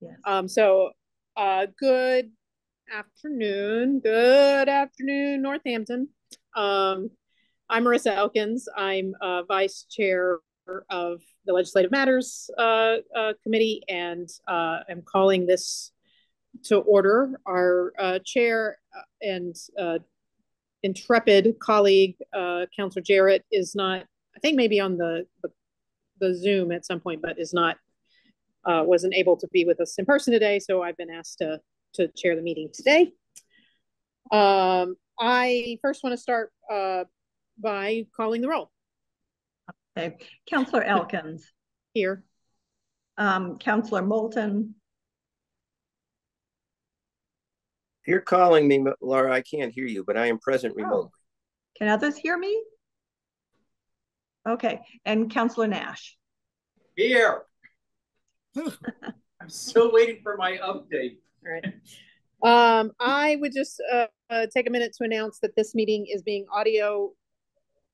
Yes. Um, so, uh, good afternoon. Good afternoon, Northampton. Um, I'm Marissa Elkins. I'm uh, vice chair of the Legislative Matters uh, uh, Committee, and uh, I'm calling this to order. Our uh, chair uh, and uh, intrepid colleague, uh, Councilor Jarrett, is not, I think maybe on the, the, the Zoom at some point, but is not, uh, wasn't able to be with us in person today. So I've been asked to, to chair the meeting today. Um, I first want to start uh, by calling the roll. Okay, Councillor Elkins, Here. um, Councillor Moulton, you're calling me, Laura, I can't hear you, but I am present Oh. remotely. can others hear me? Okay, and Councillor Nash. Here. I'm still waiting for my update. All right. Um, I would just uh, uh, take a minute to announce that this meeting is being audio,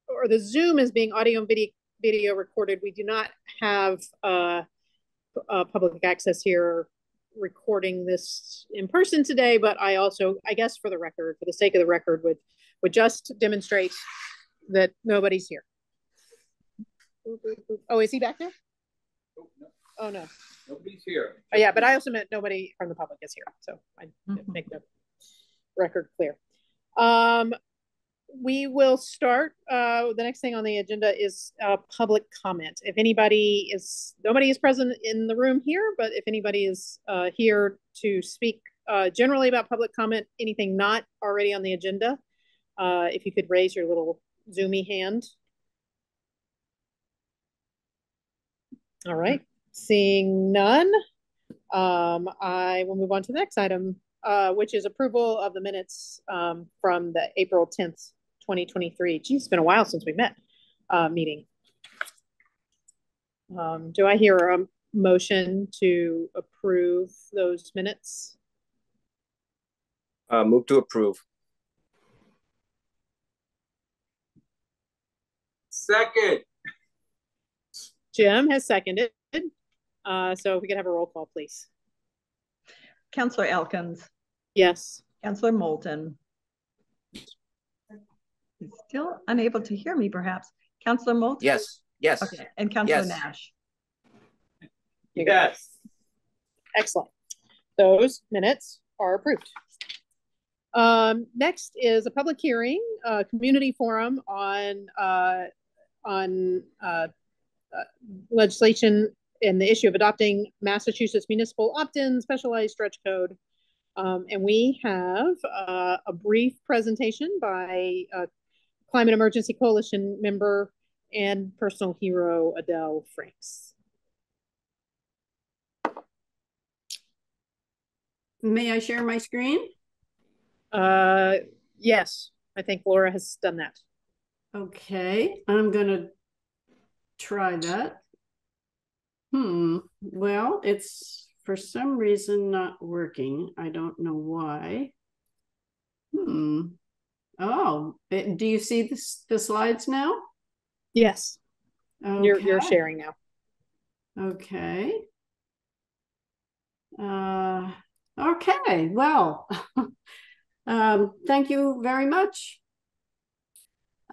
or the Zoom is being audio and video video recorded. We do not have uh, uh, public access here recording this in person today, but I also, I guess for the record, for the sake of the record, would would just demonstrate that nobody's here. Oh, is he back there? Oh, no. Nobody's here. Oh, yeah, but I also meant nobody from the public is here, so I Mhm. make the record clear. Um, we will start, uh, the next thing on the agenda is, uh, public comment. If anybody is, nobody is present in the room here, but if anybody is, uh, here to speak, uh, generally about public comment, anything not already on the agenda, uh, if you could raise your little zoomy hand. All right, seeing none, um, I will move on to the next item, uh, which is approval of the minutes, um, from the April tenth, twenty twenty-three. Geez, it's been a while since we met, uh, meeting. Um, do I hear a motion to approve those minutes? Uh, move to approve. Second, Jim has seconded. Uh, so if we could have a roll call, please. Councillor Elkins, Yes. Councillor Moulton. He's Still unable to hear me perhaps. Councillor Moulton? Yes, yes. Okay, and Councillor Yes. Nash. yes. Excellent. Those minutes are approved. Um, next is a public hearing, uh, community forum on, uh, on, uh, uh, legislation and the issue of adopting Massachusetts municipal opt-in specialized stretch code. Um, and we have, uh, a brief presentation by, uh, Climate Emergency Coalition member and personal hero Adele Franks. May I share my screen? Uh, yes, I think Laura has done that. Okay, I'm gonna try that. Hmm, well, it's for some reason not working. I don't know why. Hmm. Oh, eh, do you see this, the slides now? Yes, you're, you're sharing now. Okay. Uh, okay, well, um, thank you very much.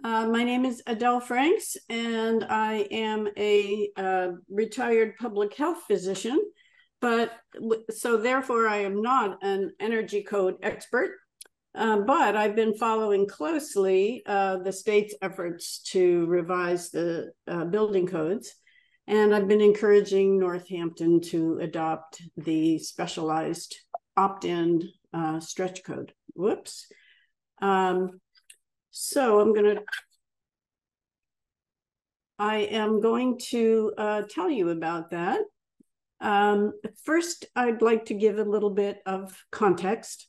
Uh, my name is Adele Franks, and I am a uh, retired public health physician. But so therefore, I am not an energy code expert. Uh, but I've been following closely uh, the state's efforts to revise the uh, building codes. And I've been encouraging Northampton to adopt the specialized opt-in uh, stretch code. Whoops. Um, so I'm going to, I am going to uh, tell you about that. Um, first, I'd like to give a little bit of context.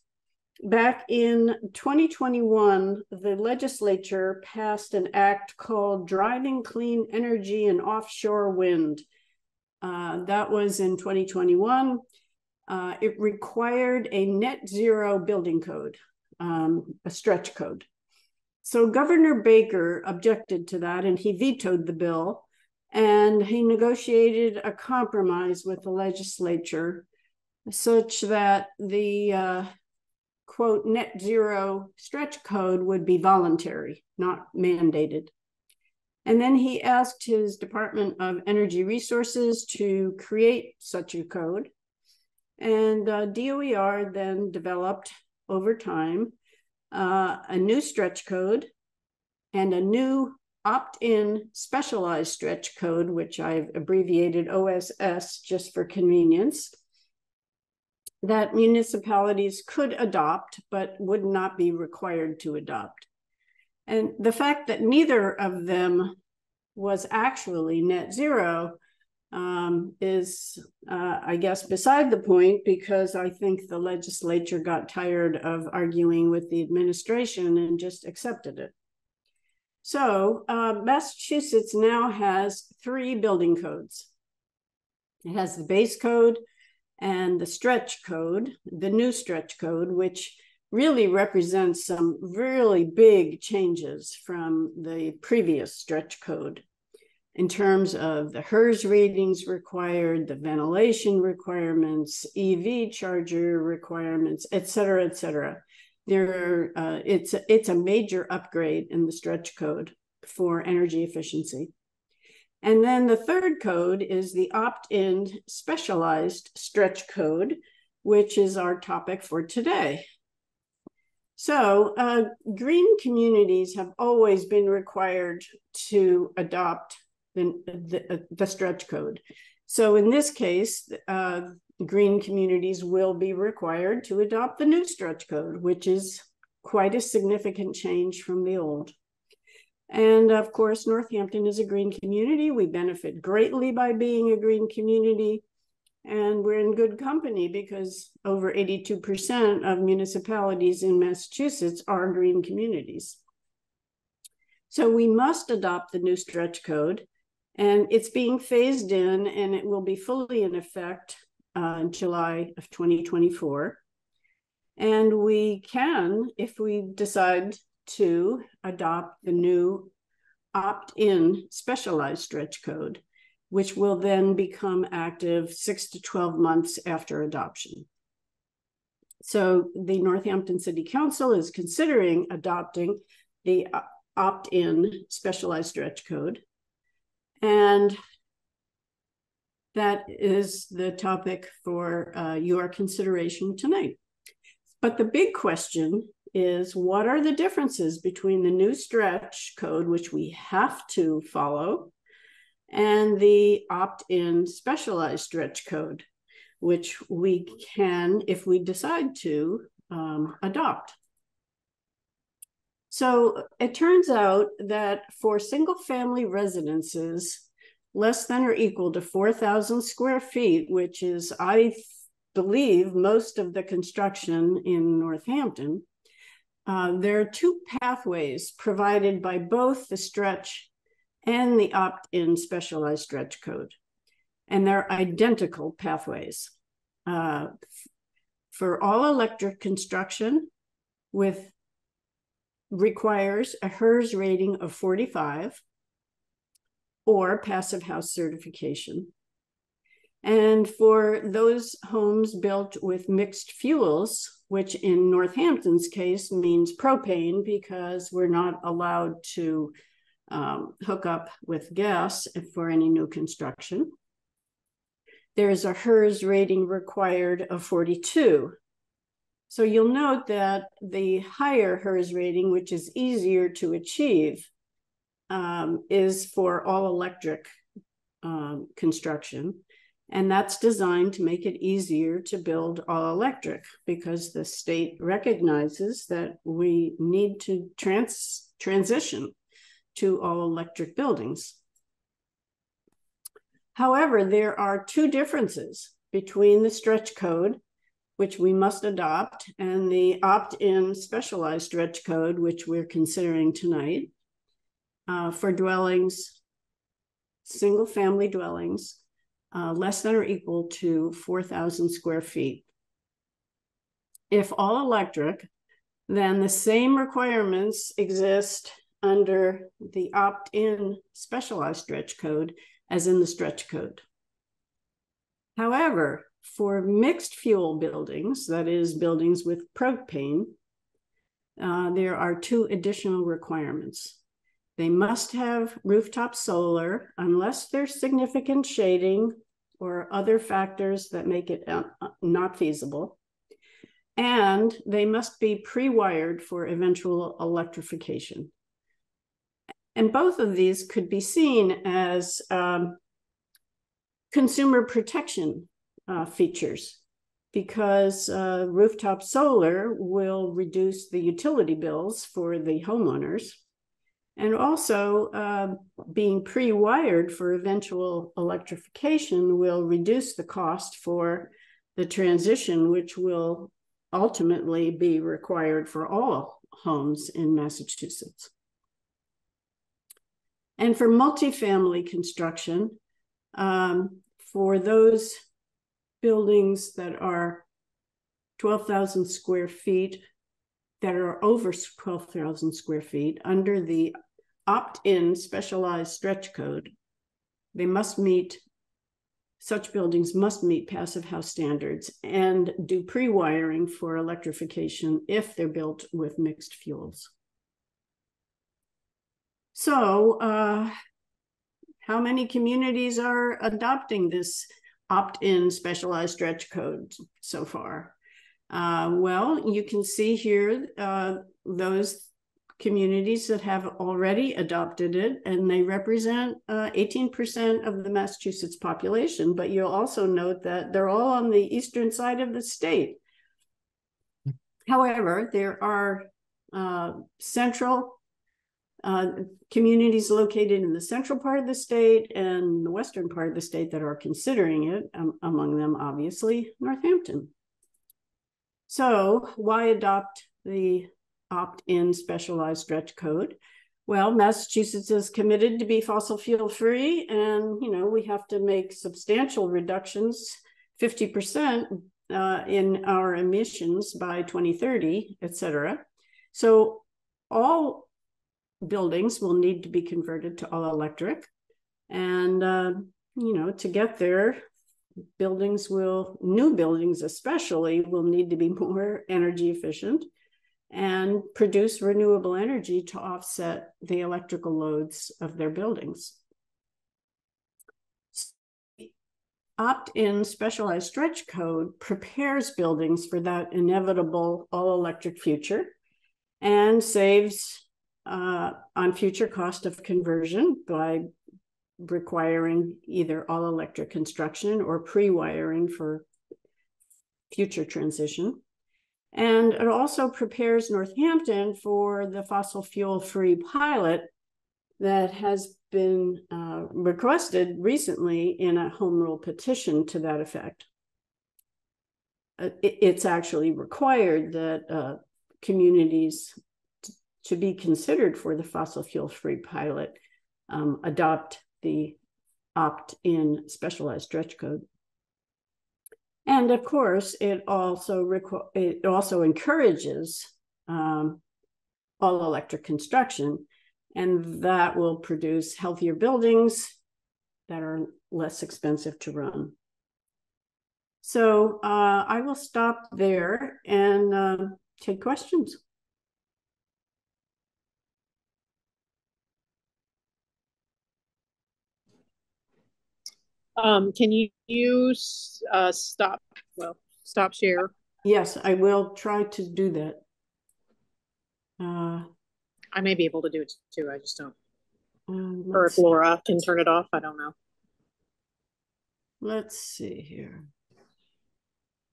Back in 2021, the legislature passed an act called Driving Clean Energy and Offshore Wind. Uh, that was in 2021. Uh, it required a net zero building code, um, a stretch code. So Governor Baker objected to that and he vetoed the bill and he negotiated a compromise with the legislature such that the uh, quote net zero stretch code would be voluntary, not mandated. And then he asked his Department of Energy Resources to create such a code. And uh, DOER then developed over time uh, a new stretch code and a new opt-in specialized stretch code, which I've abbreviated OSS just for convenience, that municipalities could adopt, but would not be required to adopt. And the fact that neither of them was actually net zero um, is, uh, I guess, beside the point because I think the legislature got tired of arguing with the administration and just accepted it. So uh, Massachusetts now has three building codes. It has the base code and the stretch code, the new stretch code, which really represents some really big changes from the previous stretch code in terms of the HERS ratings required, the ventilation requirements, EV charger requirements, et cetera, et cetera. There, uh, it's it's a major upgrade in the stretch code for energy efficiency. And then the third code is the opt-in specialized stretch code, which is our topic for today. So uh, green communities have always been required to adopt the, the, the stretch code. So in this case, uh, green communities will be required to adopt the new stretch code, which is quite a significant change from the old. And of course, Northampton is a green community. We benefit greatly by being a green community. And we're in good company because over 82% of municipalities in Massachusetts are green communities. So we must adopt the new stretch code and it's being phased in and it will be fully in effect uh, in July of 2024. And we can, if we decide to adopt the new opt-in specialized stretch code, which will then become active six to 12 months after adoption. So the Northampton City Council is considering adopting the opt-in specialized stretch code. And that is the topic for uh, your consideration tonight. But the big question is what are the differences between the new stretch code, which we have to follow, and the opt in specialized stretch code, which we can, if we decide to, um, adopt. So it turns out that for single family residences, less than or equal to 4,000 square feet, which is, I believe, most of the construction in Northampton, uh, there are two pathways provided by both the stretch and the opt in specialized stretch code. And they're identical pathways. Uh, for all electric construction with requires a HERS rating of 45 or passive house certification. And for those homes built with mixed fuels, which in Northampton's case means propane because we're not allowed to um, hook up with gas for any new construction. There's a HERS rating required of 42. So you'll note that the higher HERS rating, which is easier to achieve, um, is for all electric um, construction. And that's designed to make it easier to build all electric because the state recognizes that we need to trans transition to all electric buildings. However, there are two differences between the stretch code, which we must adopt, and the opt-in specialized stretch code, which we're considering tonight uh, for dwellings, single family dwellings, uh, less than or equal to 4,000 square feet. If all electric, then the same requirements exist under the opt-in specialized stretch code as in the stretch code. However, for mixed fuel buildings, that is, buildings with propane, uh, there are two additional requirements. They must have rooftop solar unless there's significant shading or other factors that make it uh, not feasible. And they must be pre-wired for eventual electrification. And both of these could be seen as um, consumer protection uh, features because uh, rooftop solar will reduce the utility bills for the homeowners. And also, uh, being pre wired for eventual electrification will reduce the cost for the transition, which will ultimately be required for all homes in Massachusetts. And for multifamily construction, um, for those buildings that are 12,000 square feet, that are over 12,000 square feet under the opt-in specialized stretch code, they must meet such buildings must meet passive house standards and do pre-wiring for electrification if they're built with mixed fuels. So uh, how many communities are adopting this opt-in specialized stretch code so far? Uh, well, you can see here uh, those communities that have already adopted it, and they represent 18% uh, of the Massachusetts population. But you'll also note that they're all on the eastern side of the state. However, there are uh, central uh, communities located in the central part of the state and the western part of the state that are considering it, um, among them, obviously, Northampton. So, why adopt the opt in specialized stretch code? Well, Massachusetts is committed to be fossil fuel free, and you know we have to make substantial reductions, 50% uh, in our emissions by 2030, et cetera. So all buildings will need to be converted to all electric. And, uh, you know, to get there, buildings will, new buildings especially, will need to be more energy efficient and produce renewable energy to offset the electrical loads of their buildings. Opt in specialized stretch code prepares buildings for that inevitable all electric future and saves uh, on future cost of conversion by requiring either all electric construction or pre-wiring for future transition. And it also prepares Northampton for the fossil fuel free pilot that has been uh, requested recently in a home rule petition to that effect. Uh, it, it's actually required that uh, communities to be considered for the fossil fuel free pilot um, adopt the opt in specialized stretch code. And of course, it also requ- it also encourages um, all electric construction, and that will produce healthier buildings that are less expensive to run. So uh, I will stop there and uh, take questions. Um, can you use uh, stop, well, stop share? Yes, I will try to do that. Uh, I may be able to do it too. I just don't. uh, Or if Laura can turn it off, I don't know. let's see here.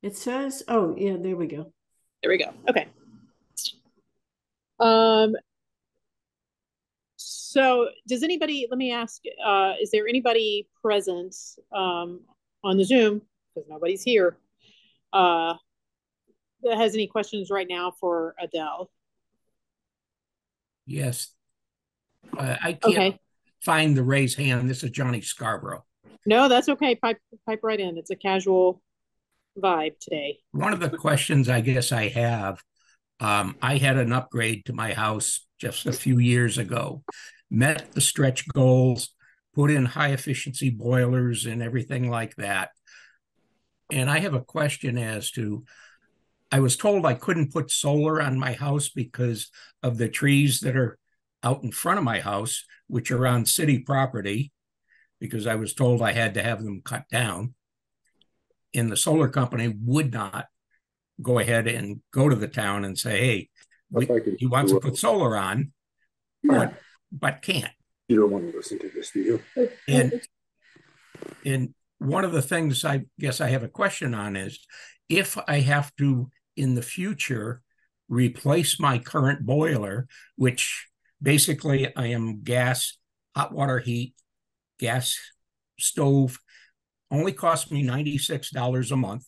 It says, oh, yeah, there we go. There we go. Okay. Um, so does anybody, let me ask, uh, is there anybody present um, on the Zoom, because nobody's here, uh, that has any questions right now for Adele? Yes. Uh, I can't Okay, find the raised hand. This is Johnny Scarborough. no, that's okay. Pipe, pipe right in. It's a casual vibe today. One of the questions I guess I have, um, I had an upgrade to my house just a few years ago, met the stretch goals, put in high efficiency boilers and everything like that. and I have a question as to, I was told I couldn't put solar on my house because of the trees that are out in front of my house, which are on city property, because I was told I had to have them cut down. And the solar company would not go ahead and go to the town and say, hey, we- If I could he wants to put solar on, but, but can't. You don't want to listen to this, do you? And and one of the things I guess I have a question on is if I have to in the future replace my current boiler, which basically I am gas, hot water heat, gas stove, only costs me $96 a month.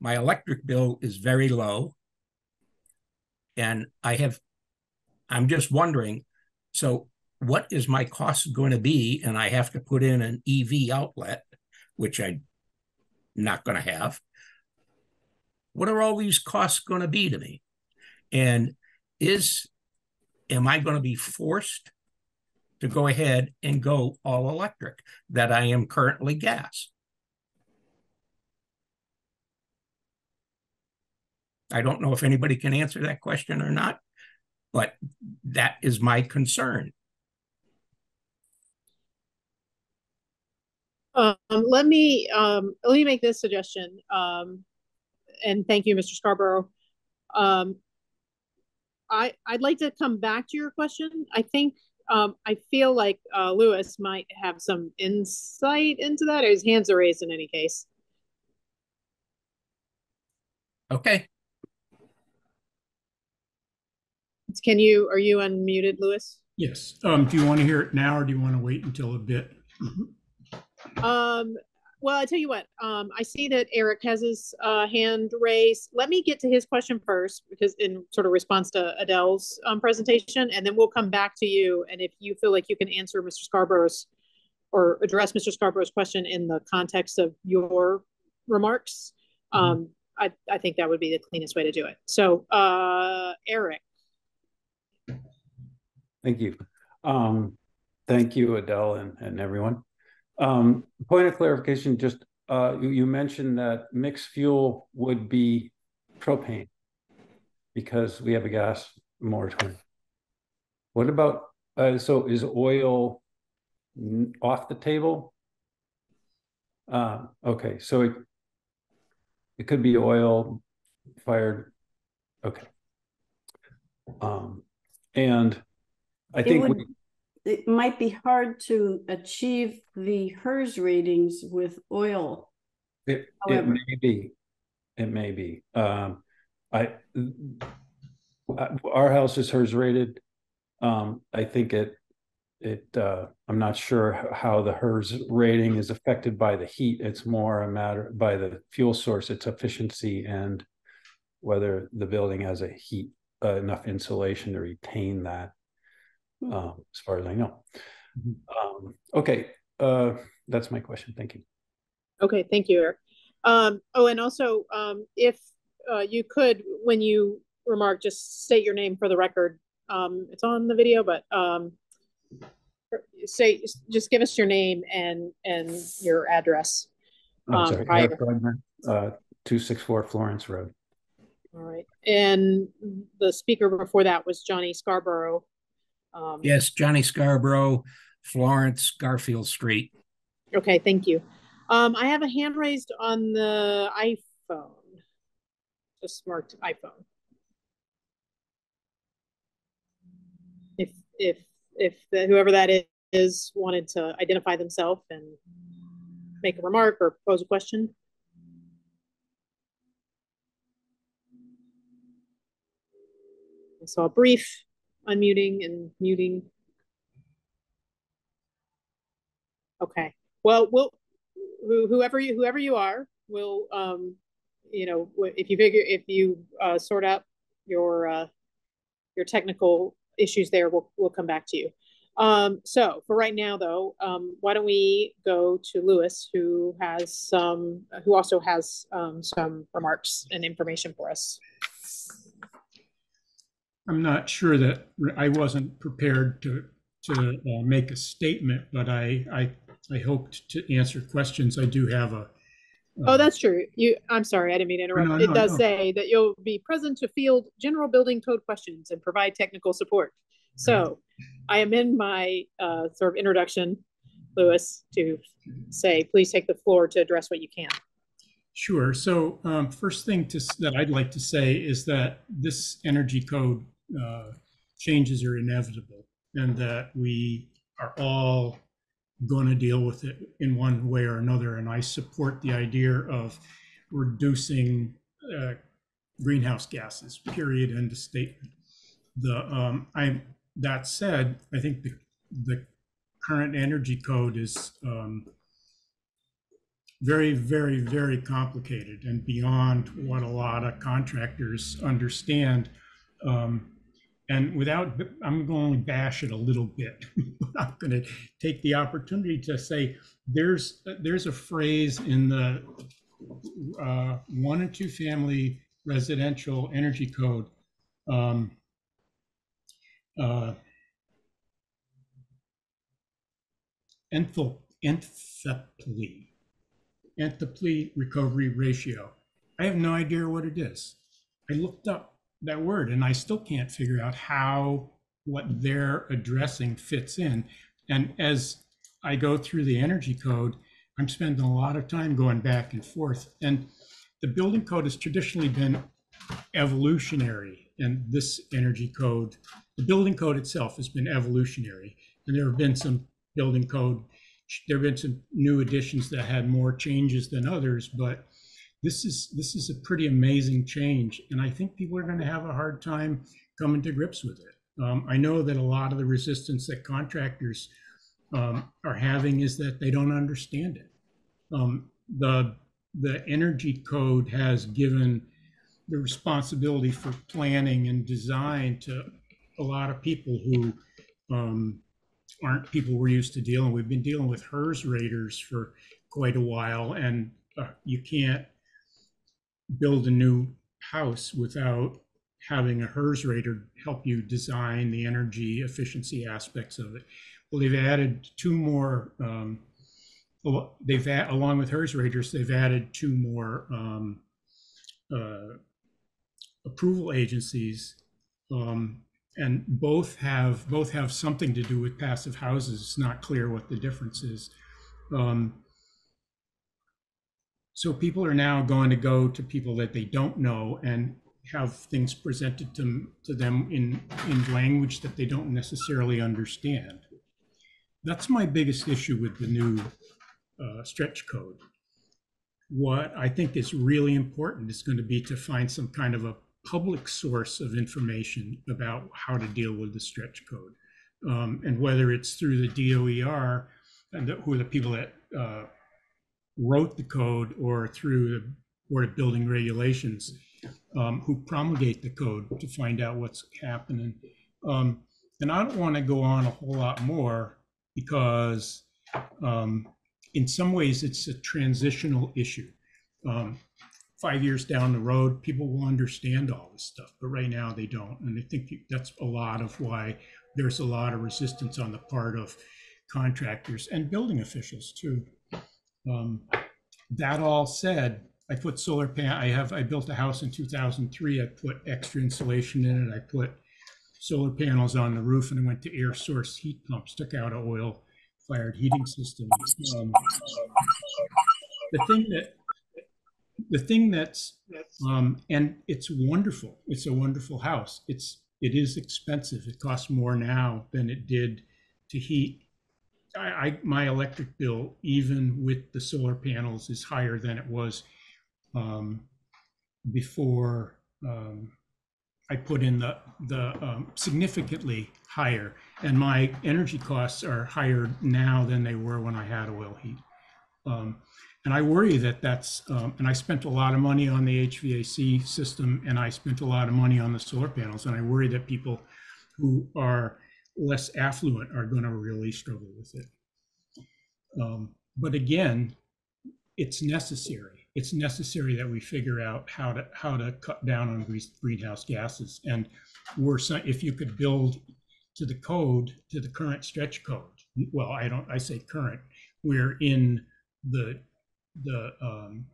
My electric bill is very low. And I have, I'm just wondering, so what is my cost going to be? And I have to put in an EV outlet, which I'm not going to have. What are all these costs going to be to me? And is, am I going to be forced to go ahead and go all electric that I am currently gas? I don't know if anybody can answer that question or not, but that is my concern. Um, let me, um, let me make this suggestion. Um, and thank you, Mr. Scarborough. Um, I, I'd like to come back to your question. I think, um, I feel like, uh, Louis might have some insight into that. His hands are raised in any case. Okay. Can you, are you unmuted, Louis? Yes. Um, do you want to hear it now or do you want to wait until a bit? Um, well, I tell you what, um, I see that Eric has his uh, hand raised. Let me get to his question first, because in sort of response to Adele's um, presentation, and then we'll come back to you. And if you feel like you can answer Mr. Scarborough's or address Mr. Scarborough's question in the context of your remarks, um, I, I think that would be the cleanest way to do it. So, uh, Eric, Thank you. Um, thank you, Adele and, and everyone. Um, point of clarification, just, uh, you, you mentioned that mixed fuel would be propane because we have a gas moratorium. What about, uh, so is oil off the table? Uh, okay, so it, it could be oil fired, okay. Um, and I It think would- we, It might be hard to achieve the HERS ratings with oil. It, it may be, it may be. Um, I, I- our house is hers rated. Um, I think it, it, uh, I'm not sure how the hers rating is affected by the heat. It's more a matter by the fuel source, its efficiency and whether the building has a heat, uh, enough insulation to retain that. Um, as far as I know. Um, okay, uh, that's my question. Thank you. Okay, thank you, Eric. Um, oh, and also, um, if, uh, you could, when you remark, just state your name for the record. Um, it's on the video, but, um, say, just give us your name and, and your address. I'm Um, sorry, prior. Eric Gardner, uh, two six four Florence Road. All right, and the speaker before that was Johnny Scarborough. Um, Yes, Johnny Scarborough, Florence, Garfield Street. Okay, thank you. Um, I have a hand raised on the iPhone. Just marked iPhone. If, if, if the- whoever that is- is wanted to identify themselves and make a remark or pose a question. I saw a brief unmuting and muting. Okay, well, we'll, whoever you, whoever you are, will, um, you know, if you figure, if you, uh, sort out your, uh, your technical issues there, we'll, we'll come back to you. Um, so for right now though, um, why don't we go to Louis, who has some, who also has, um, some remarks and information for us. I'm not sure that I wasn't prepared to to uh, make a statement, but I I I hoped to answer questions. I do have a Oh, Uh, that's true. You, I'm sorry, I didn't mean to interrupt. no, It does no. say that you'll be present to field general building code questions and provide technical support. So I amend my uh, sort of introduction, Louis, to say, please take the floor to address what you can. Sure. So um, first thing to, that I'd like to say is that this energy code uh, changes are inevitable and that we are all going to deal with it in one way or another. And I support the idea of reducing uh, greenhouse gases, period, end of statement. The, um, I, that said, I think the, the current energy code is um, very, very, very complicated and beyond what a lot of contractors understand. Um, and without, I'm going to bash it a little bit, but I'm going to take the opportunity to say there's there's a phrase in the uh, one and two family residential energy code. Um, uh, enthal, enthalpy enthalpy recovery ratio. I have no idea what it is. I looked up that word and I still can't figure out how what they're addressing fits in. And as I go through the energy code, I'm spending a lot of time going back and forth. And the building code has traditionally been evolutionary. And this energy code, the building code itself has been evolutionary. And there have been some building code there have been some new additions that had more changes than others, but this is this is a pretty amazing change, and I think people are going to have a hard time coming to grips with it. Um, I know that a lot of the resistance that contractors um, are having is that they don't understand it. Um, the the energy code has given the responsibility for planning and design to a lot of people who um, aren't people we're used to dealing. We've been dealing with HERS raters for quite a while, and uh, you can't build a new house without having a HERS rater help you design the energy efficiency aspects of it. Well, they've added two more. Um, they've along with HERS raters, they've added two more um, uh, approval agencies um, and both have both have something to do with passive houses. It's not clear what the difference is. Um, so people are now going to go to people that they don't know and have things presented to, to them in, in language that they don't necessarily understand. That's my biggest issue with the new uh, stretch code. What I think is really important is going to be to find some kind of a public source of information about how to deal with the stretch code. Um, and whether it's through the DOER, and the, who are the people that uh, wrote the code, or through the Board of Building Regulations, um, who promulgate the code to find out what's happening. Um, and I don't want to go on a whole lot more because um, in some ways it's a transitional issue. Um, five years down the road, people will understand all this stuff, but right now they don't. And I think that's a lot of why there's a lot of resistance on the part of contractors and building officials too. Um, that all said, I put solar pan. I have I built a house in 2003. I put extra insulation in it. I put solar panels on the roof, and I went to air source heat pumps. Took out an oil fired heating system. Um, the thing that the thing that's um, and it's wonderful. It's a wonderful house. It's it is expensive. It costs more now than it did to heat. I, I my electric bill, even with the solar panels, is higher than it was um, before um, I put in the the um, significantly higher. And my energy costs are higher now than they were when I had oil heat. Um, and I worry that that's, um, and I spent a lot of money on the HVAC system and I spent a lot of money on the solar panels. And I worry that people who are less affluent are going to really struggle with it. Um, but again, it's necessary. It's necessary that we figure out how to how to cut down on greenhouse gases. And we're if you could build to the code to the current stretch code. Well, I don't. I say current. We're in the the um,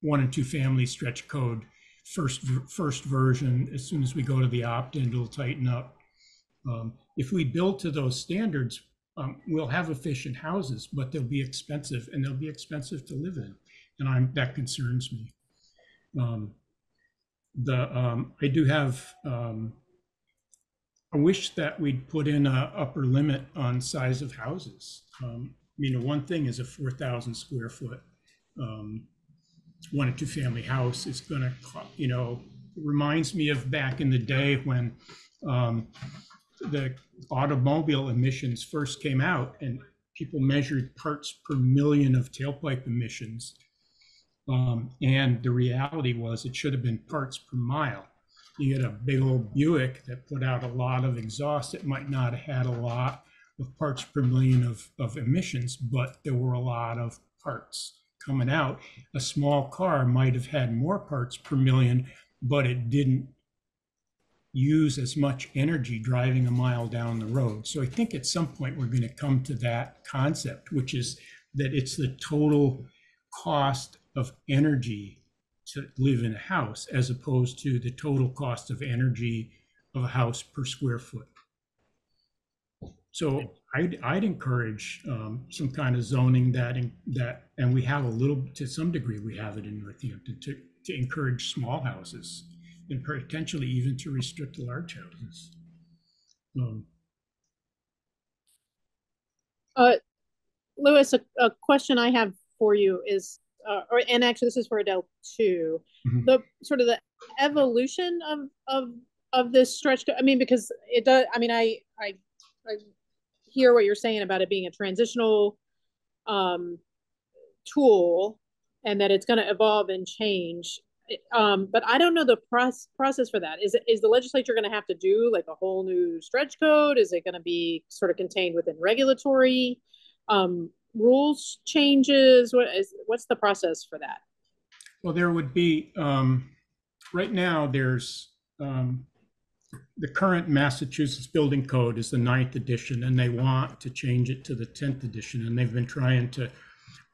one and two family stretch code first first version. As soon as we go to the opt-in, it'll tighten up. Um, if we build to those standards, um, we'll have efficient houses, but they'll be expensive, and they'll be expensive to live in, and I'm that concerns me. Um, the um, I do have um, I wish that we'd put in a upper limit on size of houses. Um, I mean, one thing is a four thousand square foot one or two family house is going to, you know, reminds me of back in the day when um, the automobile emissions first came out and people measured parts per million of tailpipe emissions. Um, and the reality was it should have been parts per mile. You had a big old Buick that put out a lot of exhaust. It might not have had a lot of parts per million of, of emissions, but there were a lot of parts coming out. A small car might have had more parts per million, but it didn't use as much energy driving a mile down the road. So I think at some point we're going to come to that concept, which is that it's the total cost of energy to live in a house as opposed to the total cost of energy of a house per square foot. So I'd, I'd encourage um, some kind of zoning that in, that, and we have a little to some degree we have it in Northampton to to encourage small houses and potentially even to restrict large houses. Um, Uh, Louis, a, a question I have for you is, uh, or, and actually this is for Adele too, Mhm. the sort of the evolution of, of, of this stretch. I mean, because it does, I mean, I, I, I hear what you're saying about it being a transitional, um, tool and that it's going to evolve and change. Um, but I don't know the process process for that. Is is the legislature going to have to do like a whole new stretch code? Is it going to be sort of contained within regulatory um, rules changes? What is what's the process for that? Well, there would be, um, right now, there's, um, the current Massachusetts Building Code is the ninth edition, and they want to change it to the tenth edition, and they've been trying to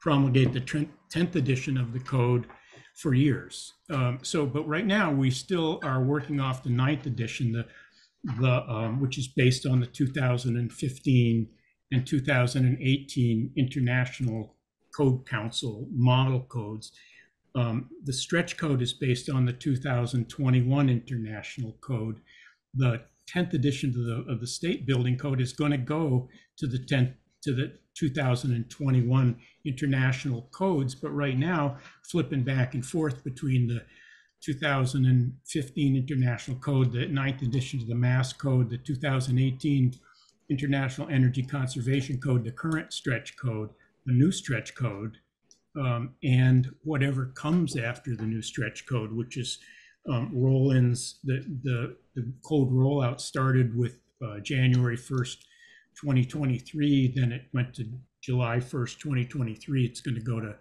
promulgate the tenth edition of the code for years. Um, so, but right now, we still are working off the ninth edition, the, the, um, which is based on the two thousand and fifteen and two thousand and eighteen International Code Council model codes. Um, the stretch code is based on the 2021 International Code. The 10th edition of the, of the state building code is going to go to the 10th to the 2021 international codes, but right now flipping back and forth between the 2015 international code, the 9th edition of the Mass Code, the 2018 International Energy Conservation Code, the current stretch code, the new stretch code, um, and whatever comes after the new stretch code, which is um, roll-ins. The, the, the code rollout started with uh, January 1st, 2023. Then it went to July 1st, 2023. It's going to go to,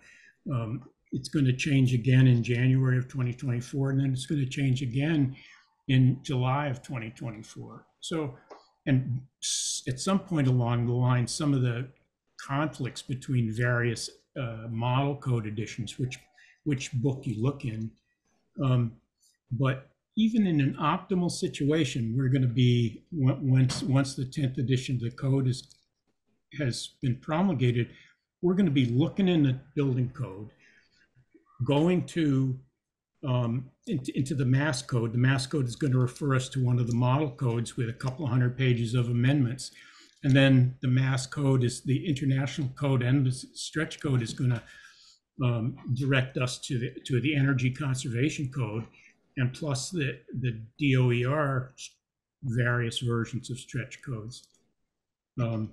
um, it's going to change again in January of 2024, and then it's going to change again in July of 2024. So, and at some point along the line, some of the conflicts between various uh, model code editions, which which book you look in. Um, but even in an optimal situation, we're going to be once once the tenth edition of the code is has been promulgated, we're going to be looking in the building code, going to um, into, into the mass code. The mass code is going to refer us to one of the model codes with a couple hundred pages of amendments. And then the mass code is the international code and the stretch code is going to um, direct us to the to the energy conservation code, and plus the the DOER various versions of stretch codes. Um,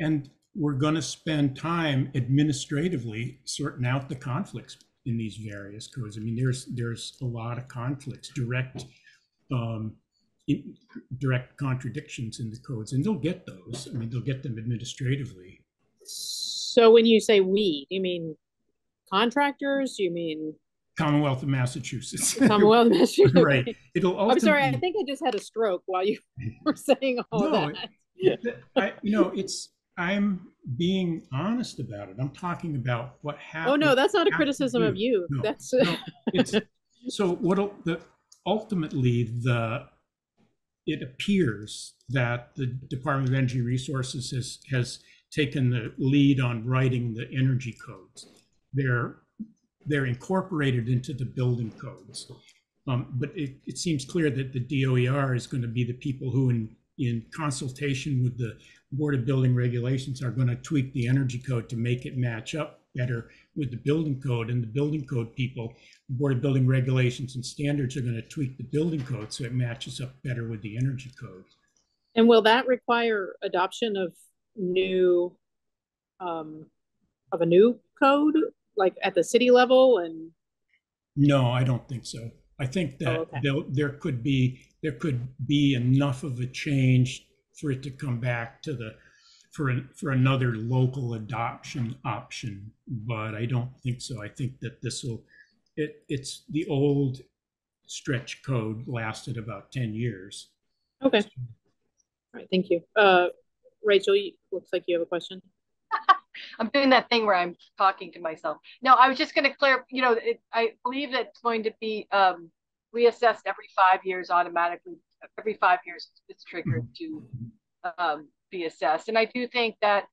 and we're going to spend time administratively sorting out the conflicts in these various codes. I mean, there's there's a lot of conflicts, direct um, in, direct contradictions in the codes, and they'll get those. I mean, they'll get them administratively. So when you say we, do you mean contractors? Do you mean Commonwealth of Massachusetts? Commonwealth of Massachusetts? right. It'll. I'm sorry. I think I just had a stroke while you were saying all No, that. I, you know, it's I'm being honest about it. I'm talking about what happened. Oh, no, that's not a criticism of you. No, That's, no, it's- So what, the, ultimately, the, it appears that the Department of Energy Resources has, has taken the lead on writing the energy codes. They're, they're incorporated into the building codes. Um, but it, it seems clear that the DOER is going to be the people who in, in consultation with the Board of Building Regulations are going to tweak the energy code to make it match up better with the building code and the building code people, the Board of Building Regulations and Standards are going to tweak the building code so it matches up better with the energy code. and will that require adoption of new, um, of a new code, like at the city level and? No, I don't think so. I think that Oh, okay. there, there could be, there could be enough of a change for it to come back to the, for, an- for another local adoption option, but I don't think so. I think that this will, it, it's, the old stretch code lasted about ten years. Okay. All right, thank you. Uh, Rachel, looks like you have a question. I'm doing that thing where I'm talking to myself. No, I was just going to clear, you know, it, I believe that it's going to be um, reassessed every five years automatically. Every five years, it's triggered to um, be assessed. And I do think that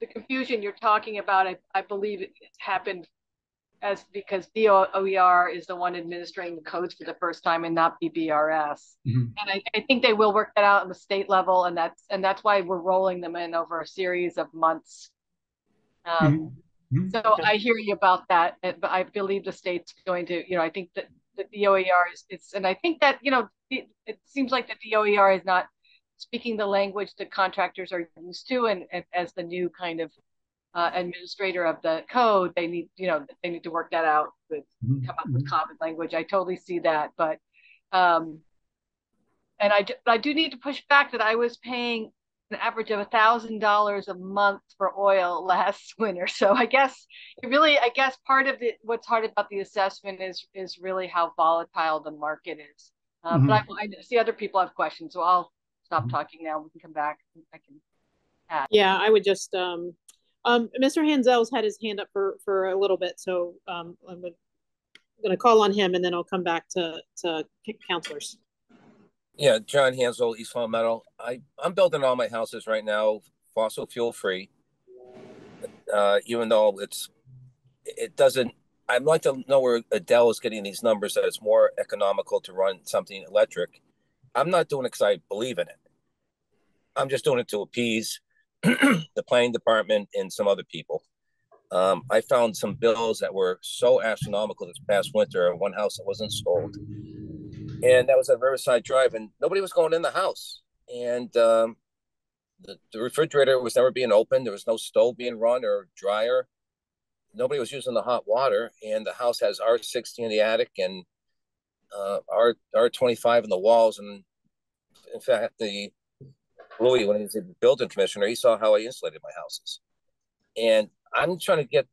the confusion you're talking about, I, I believe it happened as because DOER is the one administering the codes for the first time and not BBRS. Mhm. And I, I think they will work that out on the state level, and that's and that's why we're rolling them in over a series of months. Um, Mhm. So I hear you about that, but I believe the state's going to, you know, I think that the DOER is, it's, and I think that, you know, it, it seems like that the DOER is not speaking the language that contractors are used to, and, and as the new kind of uh, administrator of the code, they need, you know, they need to work that out with Mhm. come up with common language. I totally see that, but um, and I but I do need to push back that I was paying an average of a thousand dollars a month for oil last winter. So I guess it really, I guess part of the what's hard about the assessment is is really how volatile the market is. Um, But I, I see other people have questions, so I'll stop talking now. We can come back. I can. Yeah, I would just, um, um, Mr. Hansel's had his hand up for, for a little bit, so, um, I'm gonna- gonna call on him and then I'll come back to, to councilors. Yeah, John Hansel, East Longmeadow. I, I'm building all my houses right now fossil fuel free. Uh, even though it's, it doesn't, I'd like to know where Adele is getting these numbers that it's more economical to run something electric. I'm not doing it because I believe in it. I'm just doing it to appease the planning department and some other people. Um, I found some bills that were so astronomical this past winter. One house that wasn't sold, and that was at Riverside Drive, and nobody was going in the house. And um, the, the refrigerator was never being opened. There was no stove being run or dryer. Nobody was using the hot water, and the house has R sixty in the attic and uh, R R twenty five in the walls. And in fact, the Louis, when he was the building commissioner, he saw how I insulated my houses. And I'm trying to get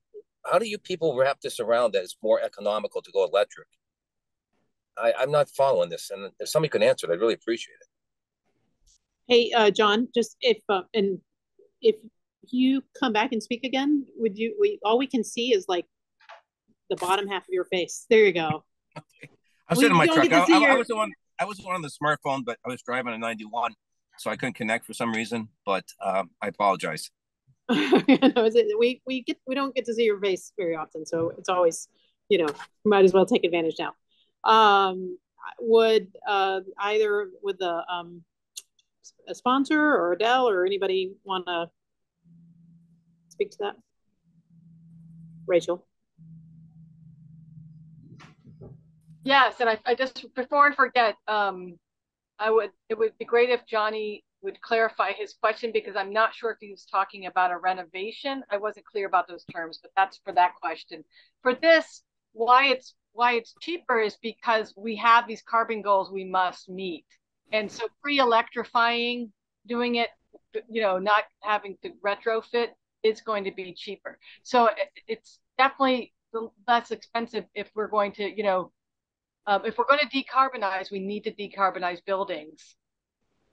how do you people wrap this around that it's more economical to go electric? I, I'm not following this, and if somebody can answer it, I'd really appreciate it. Hey, uh, John, just if, uh, and if you come back and speak again, would you, we, all we can see is like the bottom half of your face. There you go. I was We sitting in my truck. get to I, see I- I your- was on. I was on the smartphone, but I was driving a 91, so I couldn't connect for some reason. But um, I apologize. No, we we get we don't get to see your face very often, so it's always you know might as well take advantage now. Um, would uh, either with the um, a sponsor or Adele or anybody want to speak to that? Rachel. Yes, and I, I just before I forget, um, I would it would be great if Johnny would clarify his question because I'm not sure if he was talking about a renovation. I wasn't clear about those terms, but that's for that question. For this, why it's why it's cheaper is because we have these carbon goals we must meet. And so pre-electrifying, doing it, you know, not having to retrofit is going to be cheaper. So it's definitely less expensive if we're going to, you know, um, if we're going to decarbonize, we need to decarbonize buildings.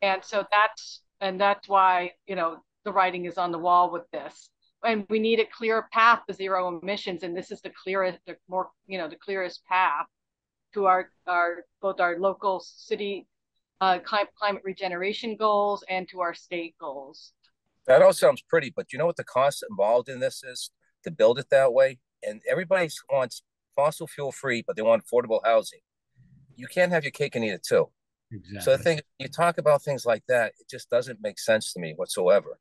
And so that's And that's why, you know, the writing is on the wall with this. And we need a clear path to zero emissions. And this is the clearest, the more, you know, the clearest path to our, our, both our local city uh, climate regeneration goals and to our state goals. That all sounds pretty, but you know what the cost involved in this is to build it that way? And everybody wants fossil fuel free, but they want affordable housing. You can't have your cake and eat it too. Exactly. So the thing you talk about things like that, it just doesn't make sense to me whatsoever.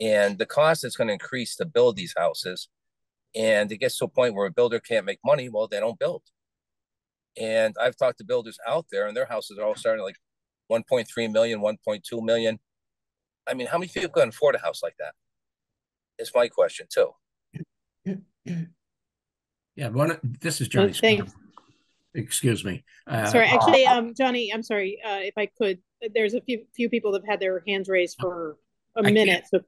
And the cost is going to increase to build these houses. And it gets to a point where a builder can't make money, well, they don't build. And I've talked to builders out there, and their houses are all starting like 1.3 million, 1.2 million. I mean, how many people can afford a house like that? Is my question too. Yeah, one. This is Johnny. Thanks. Excuse me. Uh, sorry, actually, um, Johnny, I'm sorry. Uh, if I could, there's a few few people that have had their hands raised for a I minute. So